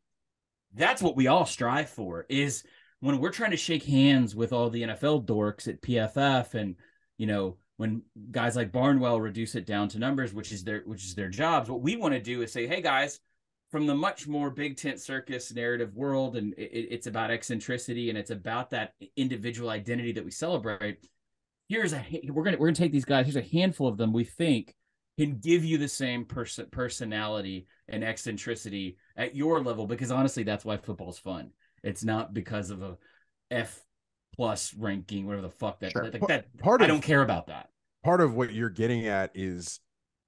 that's what we all strive for. Is when we're trying to shake hands with all the NFL dorks at PFF, and you know, when guys like Barnwell reduce it down to numbers, which is their which is their jobs. What we want to do is say, hey guys, from the much more big tent circus narrative world, and it, it's about eccentricity and it's about that individual identity that we celebrate. Here's a we're gonna we're gonna take these guys. Here's a handful of them we think can give you the same person personality and eccentricity at your level because honestly, that's why football's fun. It's not because of a F plus ranking, whatever the fuck that Sure. like that. Part I don't care about that. part of what you're getting at is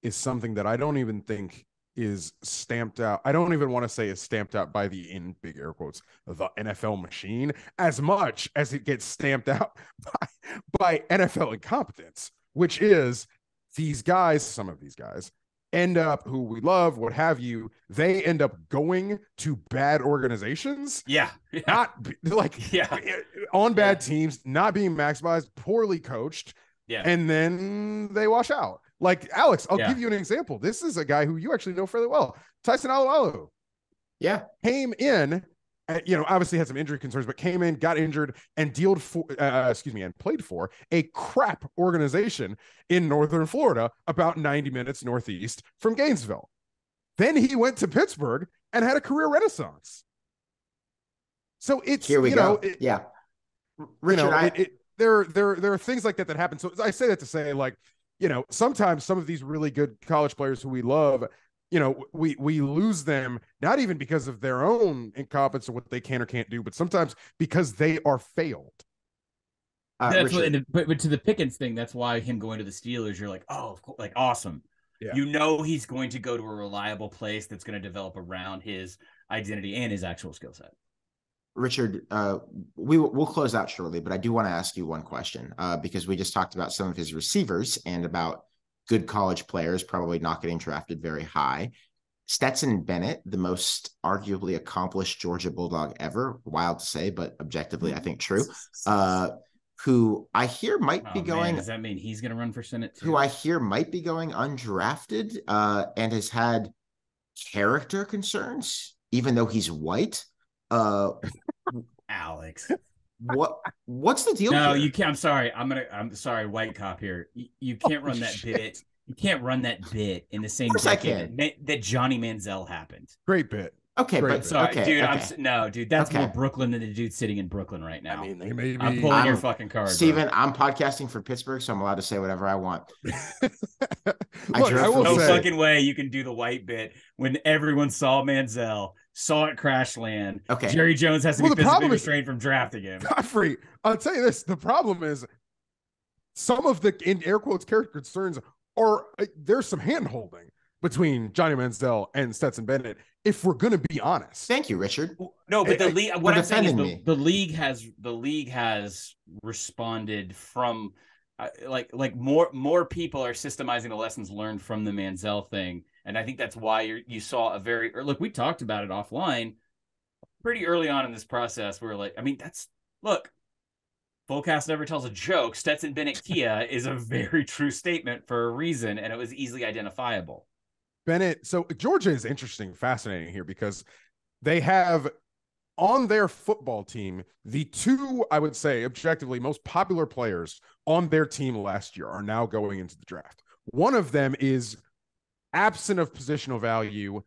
is something that I don't even think is stamped out. I don't even want to say is stamped out by the in big air quotes the NFL machine as much as it gets stamped out by, by NFL incompetence, which is these guys, some of these guys end up who we love, what have you, they end up going to bad organizations Yeah, not like Yeah. Eh, on bad teams, not being maximized, poorly coached, yeah. and then they wash out. Like Alex, I'll Yeah. give you an example. This is a guy who you actually know fairly well, Tyson Alualu. Yeah. Came in, you know, obviously had some injury concerns, but came in, got injured, and dealed for, uh, excuse me, and played for a crap organization in Northern Florida, about 90 minutes northeast from Gainesville. Then he went to Pittsburgh and had a career renaissance. So it's Here we you go. know, it- yeah. you Richard, know, I, it, it, there, there, there are things like that that happen. So I say that to say, like, you know, sometimes some of these really good college players who we love, you know, we we lose them not even because of their own incompetence or what they can or can't do, but sometimes because they are failed. uh, that's what, Richard, and- but, but to the Pickens thing, that's why him going to the Steelers, you're like, oh, of course, like awesome. Yeah. You know he's going to go to a reliable place that's going to develop around his identity and his actual skill set. Richard, uh, we will- we'll close out shortly, but I do want to ask you one question uh, because we just talked about some of his receivers and about good college players probably not getting drafted very high. Stetson Bennett, the most arguably accomplished Georgia Bulldog ever, wild to say, but objectively, I think true. Uh, who I hear might Oh, be man, going does that mean he's going to run for Senate? Too? who I hear might be going undrafted uh, and has had character concerns, even though he's white. Uh, Alex. What what's the deal? No, here? you can't. I'm sorry. I'm gonna. I'm sorry. White cop here. You, you can't run that shit. bit. You can't run that bit in the same course I can. that, that Johnny Manziel happened. Great bit. Okay, Great. but I'm sorry, okay, dude. I'm no, dude. That's Okay. more Brooklyn than the dude sitting in Brooklyn right now. I mean, they may be. I'm pulling your I'm- fucking card, bro. Steven, I'm podcasting for Pittsburgh, so I'm allowed to say whatever I want. Look, I I, will No say, fucking way you can do the white bit when everyone saw Manziel, saw it crash land. Okay. Jerry Jones has to Well, be physically problem is- restrained from drafting him. Godfrey, I'll tell you this: the problem is some of the in air quotes character concerns are uh, there's some hand holding between Johnny Manziel and Stetson Bennett. If we're going to be honest, Thank you, Richard. No, but the league. What I'm saying is the, the league has the league has responded from uh, like like more more people are systemizing the lessons learned from the Manziel thing, and I think that's why you you saw a very or look. We talked about it offline pretty early on in this process. We are like, I mean, that's look. Fullcast never tells a joke. Stetson Bennett Kia is a very true statement for a reason, and it was easily identifiable. Bennett. So Georgia is interesting, fascinating here because they have on their football team the two, I would say, objectively most popular players on their team last year are now going into the draft. One of them is absent of positional value,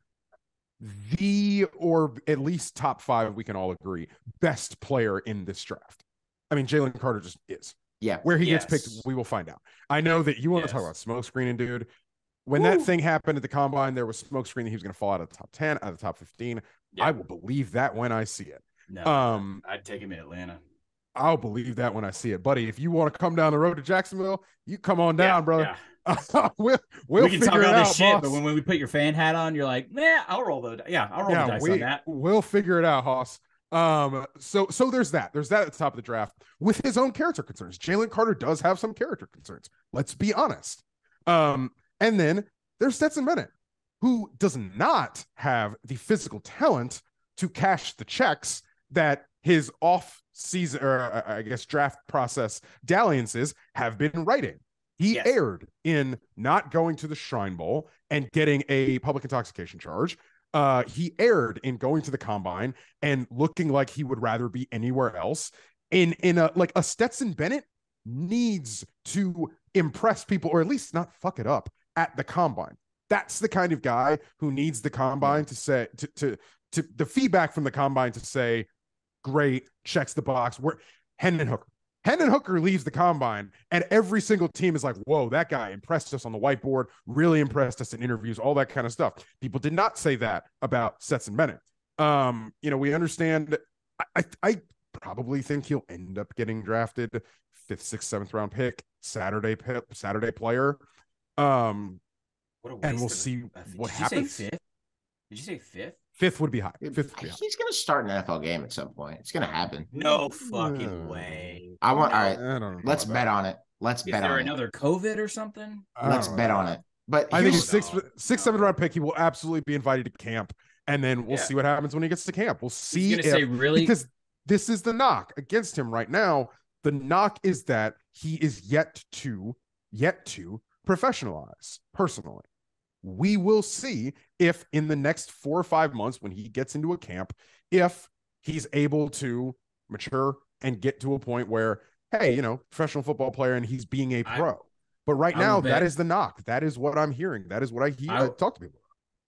the or at least top five, we can all agree, best player in this draft. I mean, Jalen Carter just is. Yeah. Where he gets picked, we will find out. I know that you want to talk about smoke screening, dude. When that thing happened at the combine, there was smoke screen that he was going to fall out of the top 10, out of the top 15. Yeah. I will believe that when I see it. No, Um, I'd take him in Atlanta. I'll believe that when I see it, buddy. If you want to come down the road to Jacksonville, you come on down, Yeah, brother. yeah. we'll we'll we can figure talk it all out, this shit, boss. but when, when we put your fan hat on, you're like, nah, I'll roll the yeah, I'll roll the dice we, on that. We'll figure it out, Hoss. Um, so so there's that. There's that at the top of the draft with his own character concerns. Jalen Carter does have some character concerns. Let's be honest. Um, and then there's Stetson Bennett, who does not have the physical talent to cash the checks that his off season or I guess draft process dalliances have been writing. He Yes. erred in not going to the Shrine Bowl and getting a public intoxication charge. Uh, he erred in going to the combine and looking like he would rather be anywhere else. In in a like a Stetson Bennett needs to impress people or at least not fuck it up at the combine. That's the kind of guy who needs the combine to say to to to the feedback from the combine to say, great, checks the box. We're Hendon Hooker. Hendon Hooker leaves the combine, and every single team is like, whoa, that guy impressed us on the whiteboard, really impressed us in interviews, all that kind of stuff. People did not say that about Stetson Bennett. Um, you know, we understand. I, I, I probably think he'll end up getting drafted fifth, sixth, seventh round pick, Saturday pick, Saturday player. Um, and we'll of see did what you happens. Say fifth? Did you say fifth? Fifth would be high. Fifth would be high. He's gonna start an NFL game at some point. It's gonna happen. No fucking way. I want. No. All right, I don't know let's bet that. on it. Let's Is bet there on another COVID or something? Let's bet know. on it. But I think here's- sixth, No, sixth, no. round pick. He will absolutely be invited to camp, and then we'll Yeah. see what happens when he gets to camp. We'll see gonna if say really because this is the knock against him right now. The knock is that he is yet to yet to professionalize personally. We will see if in the next four or five months, when he gets into a camp, if he's able to mature and get to a point where, hey, you know, professional football player and he's being a pro. But right I will now, that is the knock. That is what I'm hearing. That is what I hear. I- I talk to people.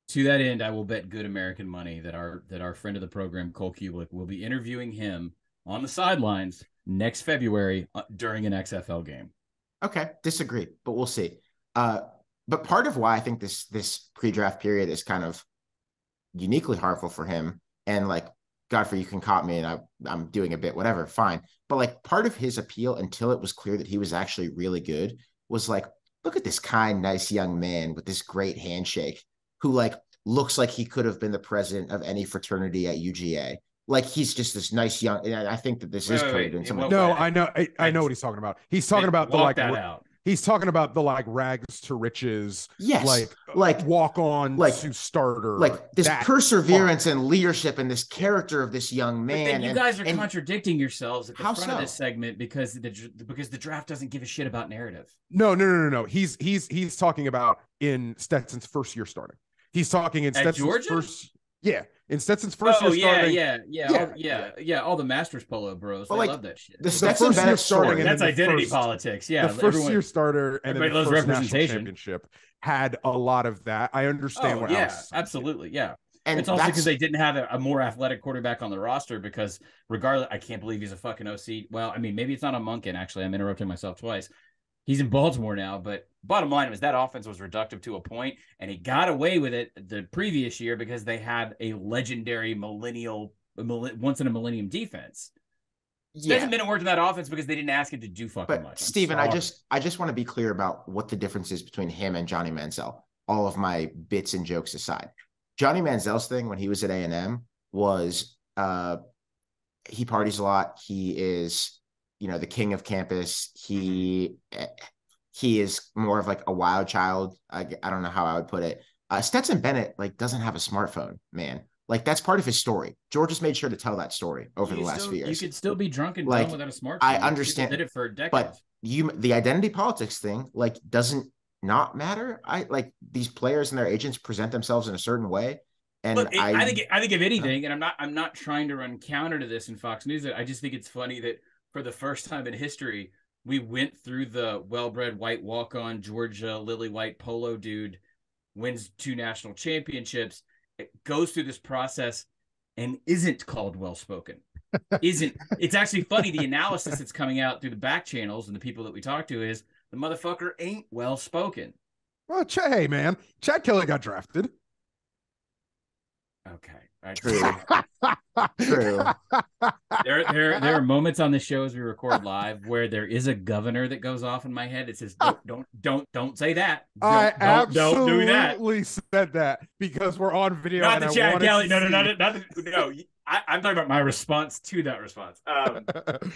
to that end, I will bet good American money that our that our friend of the program, Cole Cubelic, will be interviewing him on the sidelines next February uh, during an XFL game. Okay, disagree, but we'll see. Uh, but part of why I think this this pre-draft period is kind of uniquely harmful for him, and like Godfrey, you can caught me, and I I'm doing a bit, whatever, fine. But like part of his appeal, until it was clear that he was actually really good, was like, look at this kind, nice young man with this great handshake, who like looks like he could have been the president of any fraternity at UGA. Like he's just this nice young. And I think that this is Wait, wait, coded in some it way. No. I know. I, I know what he's talking about. He's talking Hey, about the like. that out. He's talking about the like rags to riches, Yes, like uh, like- walk on like- to starter, like this that perseverance and leadership and this character of this young But man. then you and- guys are and- contradicting yourselves at the How front of this segment because the because the draft doesn't give a shit about narrative. No, no, no, no, no. He's he's he's talking about in Stetson's first year starting. He's talking in At Stetson's Georgia? first. Yeah, in Stetson's first oh year yeah, starting. yeah, yeah, Yeah, all, yeah, yeah, All the Masters polo bros, But, they like, love that shit. the The Stetson first year Bennett starting and That's the identity first- politics. Yeah, the first everyone- year starter and then the loves first national championship had a lot of that. I understand Oh what yeah, else. absolutely, yeah. and it's also because they didn't have a, a more athletic quarterback on the roster because regardless, I can't believe he's a fucking OC. Well, I mean, maybe it's not a Monken. Actually, I'm interrupting myself twice. He's in Baltimore now, but bottom line was that offense was reductive to a point, and he got away with it the previous year because they had a legendary millennial, once in a millennium defense. yeah. Stetson Bennett worked in that offense because they didn't ask him to do fucking But much. Steven, I just I just want to be clear about what the difference is between him and Johnny Manziel. All of my bits and jokes aside, Johnny Manziel's thing when he was at A and M was uh he parties a lot. He is you know the king of campus. He eh, he is more of like a wild child. I, I don't know how I would put it. Uh, Stetson Bennett like doesn't have a smartphone, man. Like that's part of his story. George has made sure to tell that story over You the last still- few years. You could still be drunk and Like, dumb without a smartphone. I understand, Did it for decades. but you the identity politics thing like doesn't not matter. I like these players and their agents present themselves in a certain way, and Look, I, I, think I think if anything, and I'm not I'm not trying to run counter to this in Fox News. I just think it's funny that for the first time in history, we went through the well-bred white walk-on Georgia lily white polo dude wins two national championships, it goes through this process and isn't called well-spoken. isn't it's actually funny the analysis that's coming out through the back channels and the people that we talk to is the motherfucker ain't well-spoken. Well, Ch- hey man, Chad Kelly got drafted. Okay. I- True. True. there, there, there are moments on the show as we record live where there is a governor that goes off in my head. It says, "Don't, don't, don't, don't say that. Don't, I don't, absolutely don't do that." said that because we're on video. Not and the I Chad Kelly. No, no, no, no, not the, no. I, I'm talking about my response to that response. Um,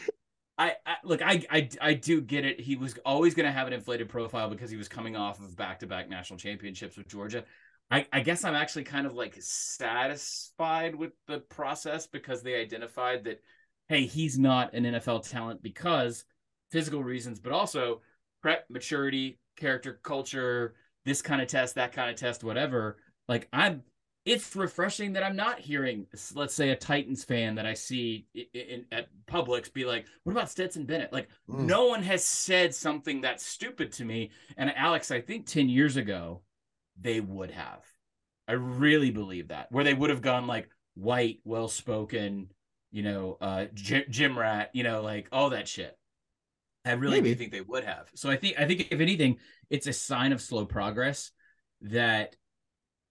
I, I look, I, I, I do get it. He was always going to have an inflated profile because he was coming off of back-to-back national championships with Georgia. I, I guess I'm actually kind of like satisfied with the process because they identified that, hey, he's not an NFL talent because physical reasons, but also prep, maturity, character, culture, this kind of test, that kind of test, whatever. Like I'm, it's refreshing that I'm not hearing, let's say, a Titans fan that I see in, in, at Publix be like, "What about Stetson Bennett?" Like, Mm. no one has said something that's stupid to me. And Alex, I think ten years ago, they would have. I really believe that, where they would have gone like white, well spoken, you know, uh, gym, gym rat, you know, like all that shit. I really Maybe. do think they would have. So I think, I think if anything, it's a sign of slow progress that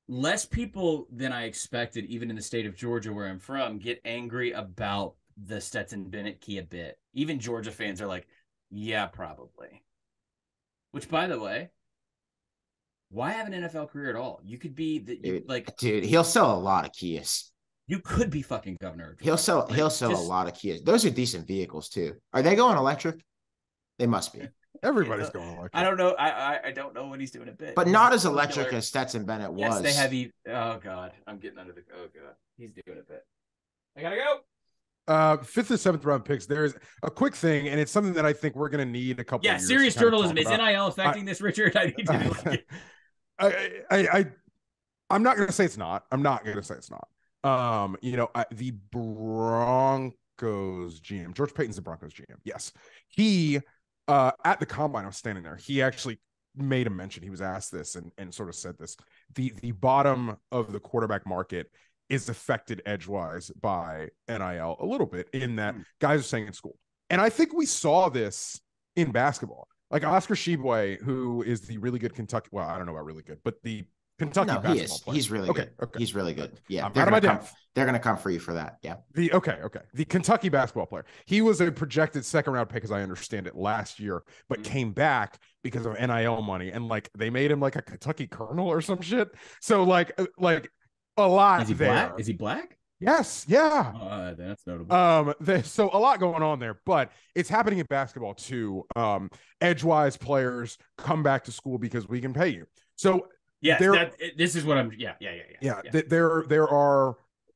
less people than I expected, even in the state of Georgia where I'm from, get angry about the Stetson Bennett key a bit. Even Georgia fans are like, yeah, probably. Which, by the way, why have an NFL career at all? You could be the you, Dude, like Dude, he'll sell a lot of Kias. you could be fucking governor. He'll sell Like, he'll sell just- a lot of Kias. Those are decent vehicles too. Are they going electric? They must be. Everybody's going like I don't know. I, I I don't know when he's doing a bit, But He's not as popular. electric as Stetson Bennett was. Yes, they have. E- oh god, I'm getting under the. Oh god, he's doing a bit. I gotta go. uh fifth and seventh round picks there's a quick thing and it's something that i think we're going to need a couple Yeah, of years serious to kind of journalism. Is. NIL affecting this, Richard? I need to know. like, I, I i i'm not going to say it's not. I'm not going to say it's not. Um you know I, the broncos gm george paton's the broncos gm yes. He uh at the combine i was standing there. He actually made a mention. He was asked this and, and sort of said this. The the bottom of the quarterback market is affected edgewise by nil a little bit in that Hmm. guys are saying in school. And i think we saw this in basketball like oscar Tshiebwe, who is the really good kentucky well i don't know about really good but the kentucky no, he basketball is. player. He's really okay good. okay He's really good. Yeah, I'm they're out of my gonna come. depth. They're gonna come for you for that. Yeah. The okay, okay. The Kentucky basketball player. He was a projected second round pick, as I understand it, last year, but Mhm. came back because of NIL money, and like they made him like a Kentucky colonel or some shit. So like, uh, like a lot Is he there. black? Is he black? Yes, yeah. Uh, that's notable. Um, there's so a lot going on there, but it's happening in basketball too. Um, edgewise players come back to school because we can pay you. So yeah, this is what I'm. Yeah, yeah, yeah, yeah. yeah, th- there there are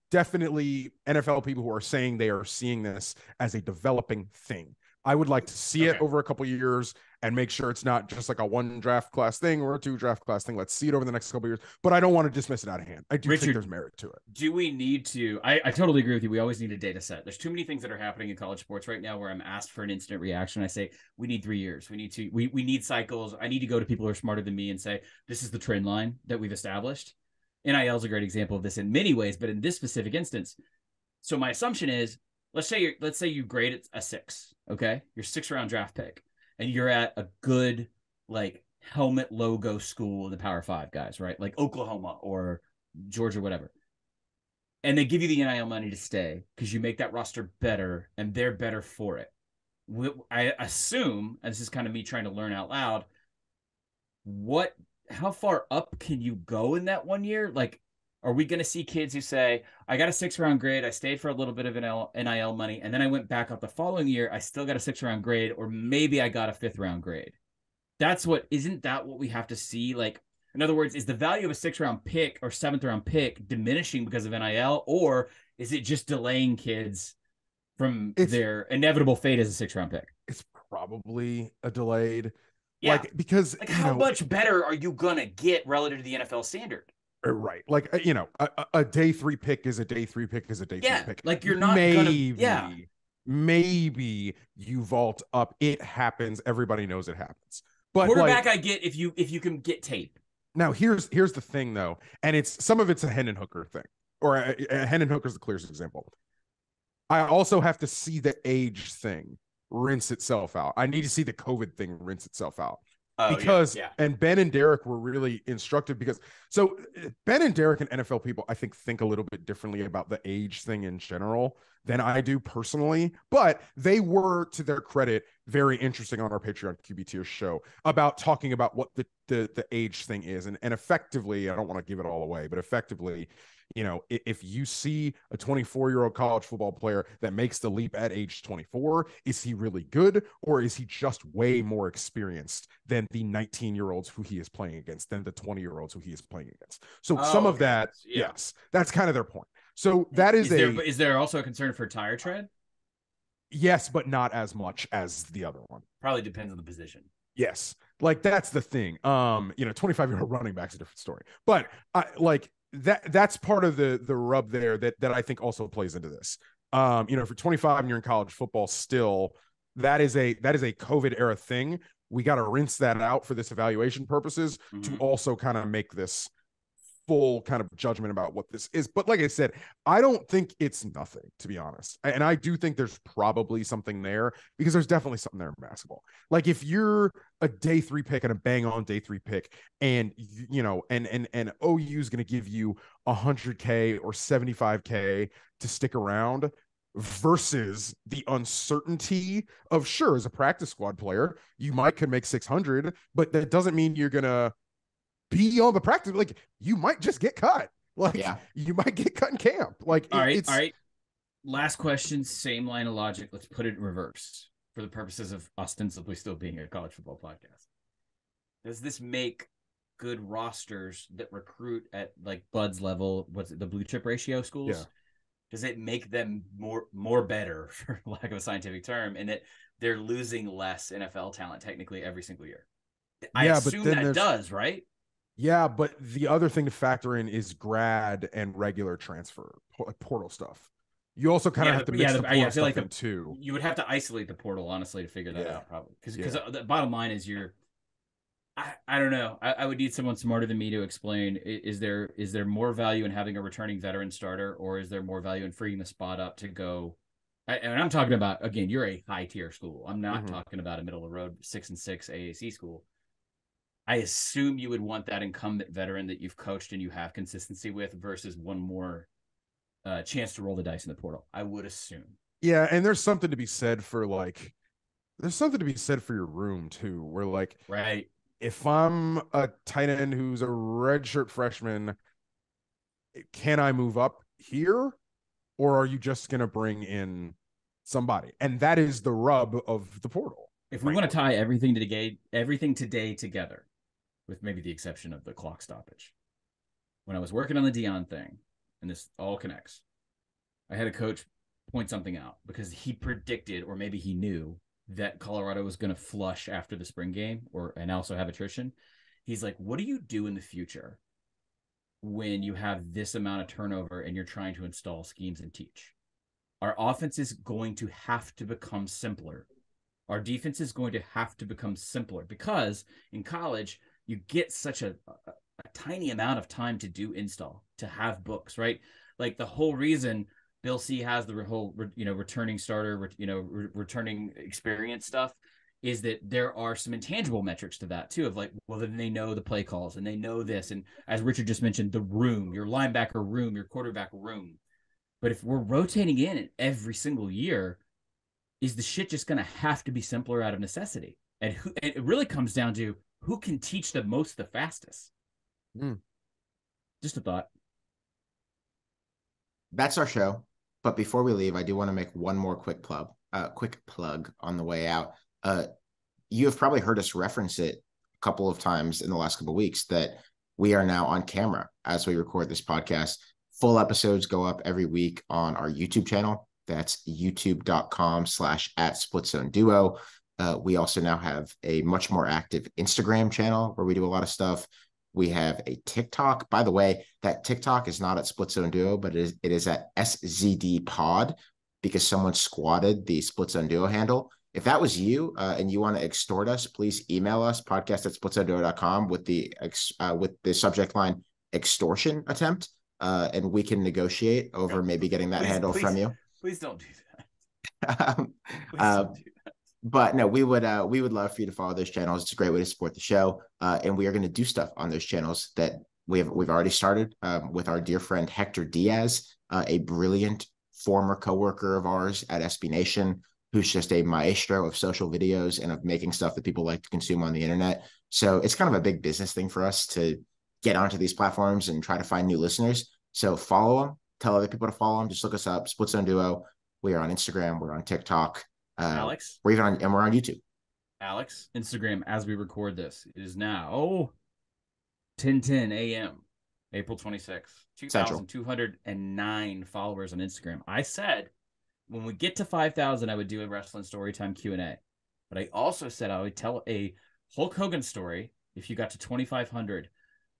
definitely NFL people who are saying they are seeing this as a developing thing. I would like to see it over a couple years and make sure it's not just like a one draft class thing or a two draft class thing. Let's see it over the next couple years. But I don't want to dismiss it out of hand. I do think there's merit to it. do we need to I, I totally agree with you we always need a data set there's too many things that are happening in college sports right now where i'm asked for an instant reaction i say we need three years we need to we, we need cycles i need to go to people who are smarter than me and say this is the trend line that we've established nil is a great example of this in many ways but in this specific instance so my assumption is let's say you're let's say you grade it a six okay your six round draft pick and you're at a good like helmet logo school in the power five guys right like oklahoma or georgia whatever and they give you the NIL money to stay because you make that roster better and they're better for it. I assume, and this is kind of me trying to learn out loud, what, how far up can you go in that one year? Like, are we going to see kids who say, I got a six round grade, I stayed for a little bit of NIL, NIL money, and then I went back up the following year, I still got a six round grade, or maybe I got a fifth round grade? That's what, isn't that what we have to see? Like, in other words, is the value of a six round pick or seventh round pick diminishing because of NIL, or is it just delaying kids from It's- their inevitable fate as a six round pick? It's probably a delayed, Yeah. like because Like, how know, much better are you gonna get relative to the NFL standard? Uh, right? Like uh, you know, a, a- day three pick is a day three pick is a day Yeah, three pick. like you're not maybe, gonna. Yeah, maybe you vault up. It happens. Everybody knows it happens. But like, quarterback, I get if you if you can get tape. Now here's here's the thing though, and it's some of it's a Hendon Hooker thing, or a, a Hendon Hooker's the clearest example. I also have to see the age thing rinse itself out. I need to see the COVID thing rinse itself out. Oh, yeah, because yeah. and Ben and Derek were really instructive because so Ben and Derek and NFL people I think think a little bit differently about the age thing in general than I do personally, but they were to their credit very interesting on our Patreon QBTO show about talking about what the the, the age thing is and and effectively I don't want to give it all away, but effectively you know, if you see a 24 year old college football player that makes the leap at age 24, is he really good or is he just way more experienced than the 19 year olds who he is playing against, than the 20 year olds who he is playing against? So some Oh, of okay. that, Yeah. yes, that's kind of their point. So that is, Is a there is there also a concern for tire tread? yes, but not as much as the other one. Probably depends on the position. Yes. Like that's the thing. Um, you know, 25 year old running back's a different story. But I like that that's part of the the rub there that that I think also plays into this. Um, you know, for 25 and you're in college football still, that is a that is a COVID era thing. We got to rinse that out for this evaluation purposes to Mhm. also kind of make this full kind of judgment about what this is. But like I said, I don't think it's nothing, to be honest. And I do think there's probably something there because there's definitely something there in basketball. Like if you're a day three pick and a bang on day three pick, and you, know, and and and OU is going to give you a 100k or 75k to stick around versus the uncertainty of sure as a practice squad player you might could make 600 but that doesn't mean you're gonna be on the practice like you might just get cut like Yeah. you might get cut in camp like All it- right, it's all right. Last question, same line of logic. Let's put it in reverse for the purposes of ostensibly still being a college football podcast. Does this make good rosters that recruit at like Bud's level? What's it, the blue chip ratio schools? Yeah. Does it make them more more better, for lack of a scientific term, in that they're losing less NFL talent technically every single year? I Yeah, but assume then that there's- does, right? Yeah, but the other thing to factor in is grad and regular transfer like portal stuff. You also kind of Yeah, have to mix yeah, the the- portal yeah, I feel like the- too. You would have to isolate the portal, honestly, to figure that Yeah. out, probably. Because Yeah. the bottom line is you're. I, I don't know. I, I would need someone smarter than me to explain. Is there is there more value in having a returning veteran starter, or is there more value in freeing the spot up to go? And I'm talking about again, you're a high tier school. I'm not Mhm. talking about a middle of the road six and six AAC school. I assume you would want that incumbent veteran that you've coached and you have consistency with versus one more uh, chance to roll the dice in the portal. I would assume. Yeah, and there's something to be said for like there's something to be said for your room too, where like Right. if I'm a tight end who's a redshirt freshman, can I move up here? Or are you just gonna bring in somebody? And that is the rub of the portal. If we want to tie everything today, everything today together, with maybe the exception of the clock stoppage, when I was working on the Deion thing, and this all connects, I had a coach point something out because he predicted, or maybe he knew that Colorado was going to flush after the spring game, or and also have attrition. He's like, "What do you do in the future when you have this amount of turnover and you're trying to install schemes and teach?" Our offense is going to have to become simpler our defense is going to have to become simpler because in college you get such a, a, a tiny amount of time to do install to have books right? Like the whole reason bill c has the whole you know returning starter you know re- returning experience stuff is that there are some intangible metrics to that too of like well then they know the play calls and they know this. And as richard just mentioned the room your linebacker room your quarterback room. But if we're rotating in every single year is the shit just going to have to be simpler out of necessity? And who, and it really comes down to who can teach the most the fastest. Hmm. Just a thought. That's our show. But before we leave, I do want to make one more quick plug. Uh, quick plug on the way out. Uh, you have probably heard us reference it a couple of times in the last couple of weeks that we are now on camera as we record this podcast. Full episodes go up every week on our YouTube channel. That's youtube.com slash at split zone duo. Uh, we also now have a much more active Instagram channel where we do a lot of stuff. We have a TikTok. By the way, that TikTok is not at Split Zone Duo, but it is, it is at SZD Pod because someone squatted the Split Zone Duo handle. If that was you uh, and you want to extort us, please email us podcast at splitzoneduo.com with the ex, uh, with the subject line extortion attempt, uh, and we can negotiate over maybe getting that Please- handle please. from you. Please don't do that. Um, but no, we would uh we would love for you to follow those channels. It's a great way to support the show. Uh, and we are going to do stuff on those channels that we have we've already started um, with our dear friend Hector Diaz, uh, a brilliant former coworker of ours at SB Nation, who's just a maestro of social videos and of making stuff that people like to consume on the internet. So it's kind of a big business thing for us to get onto these platforms and try to find new listeners. So follow them, tell other people to follow them. Just look us up, Split Zone Duo. We are on Instagram, we're on TikTok, uh, Alex, we're even on, and we're on YouTube. Alex, Instagram as we record this. It is now oh 10 10 a.m. April 26th. Central. 2,209 followers on Instagram. I said when we get to 5,000, I would do a wrestling story time Q&A. But I also said I would tell a Hulk Hogan story if you got to 2,500.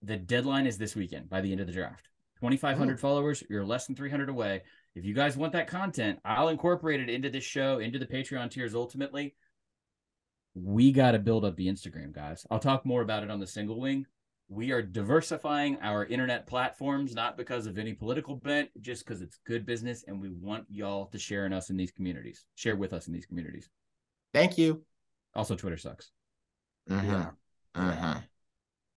The deadline is this weekend by the end of the draft. 2,500 followers, you're less than 300 away. If you guys want that content, I'll incorporate it into this show, into the Patreon tiers ultimately. We got to build up the Instagram, guys. I'll talk more about it on the single wing. We are diversifying our internet platforms, not because of any political bent, just because it's good business and we want y'all to share in us in these communities, share with us in these communities. Thank you. Also, Twitter sucks. Mhm. Yeah. Mhm.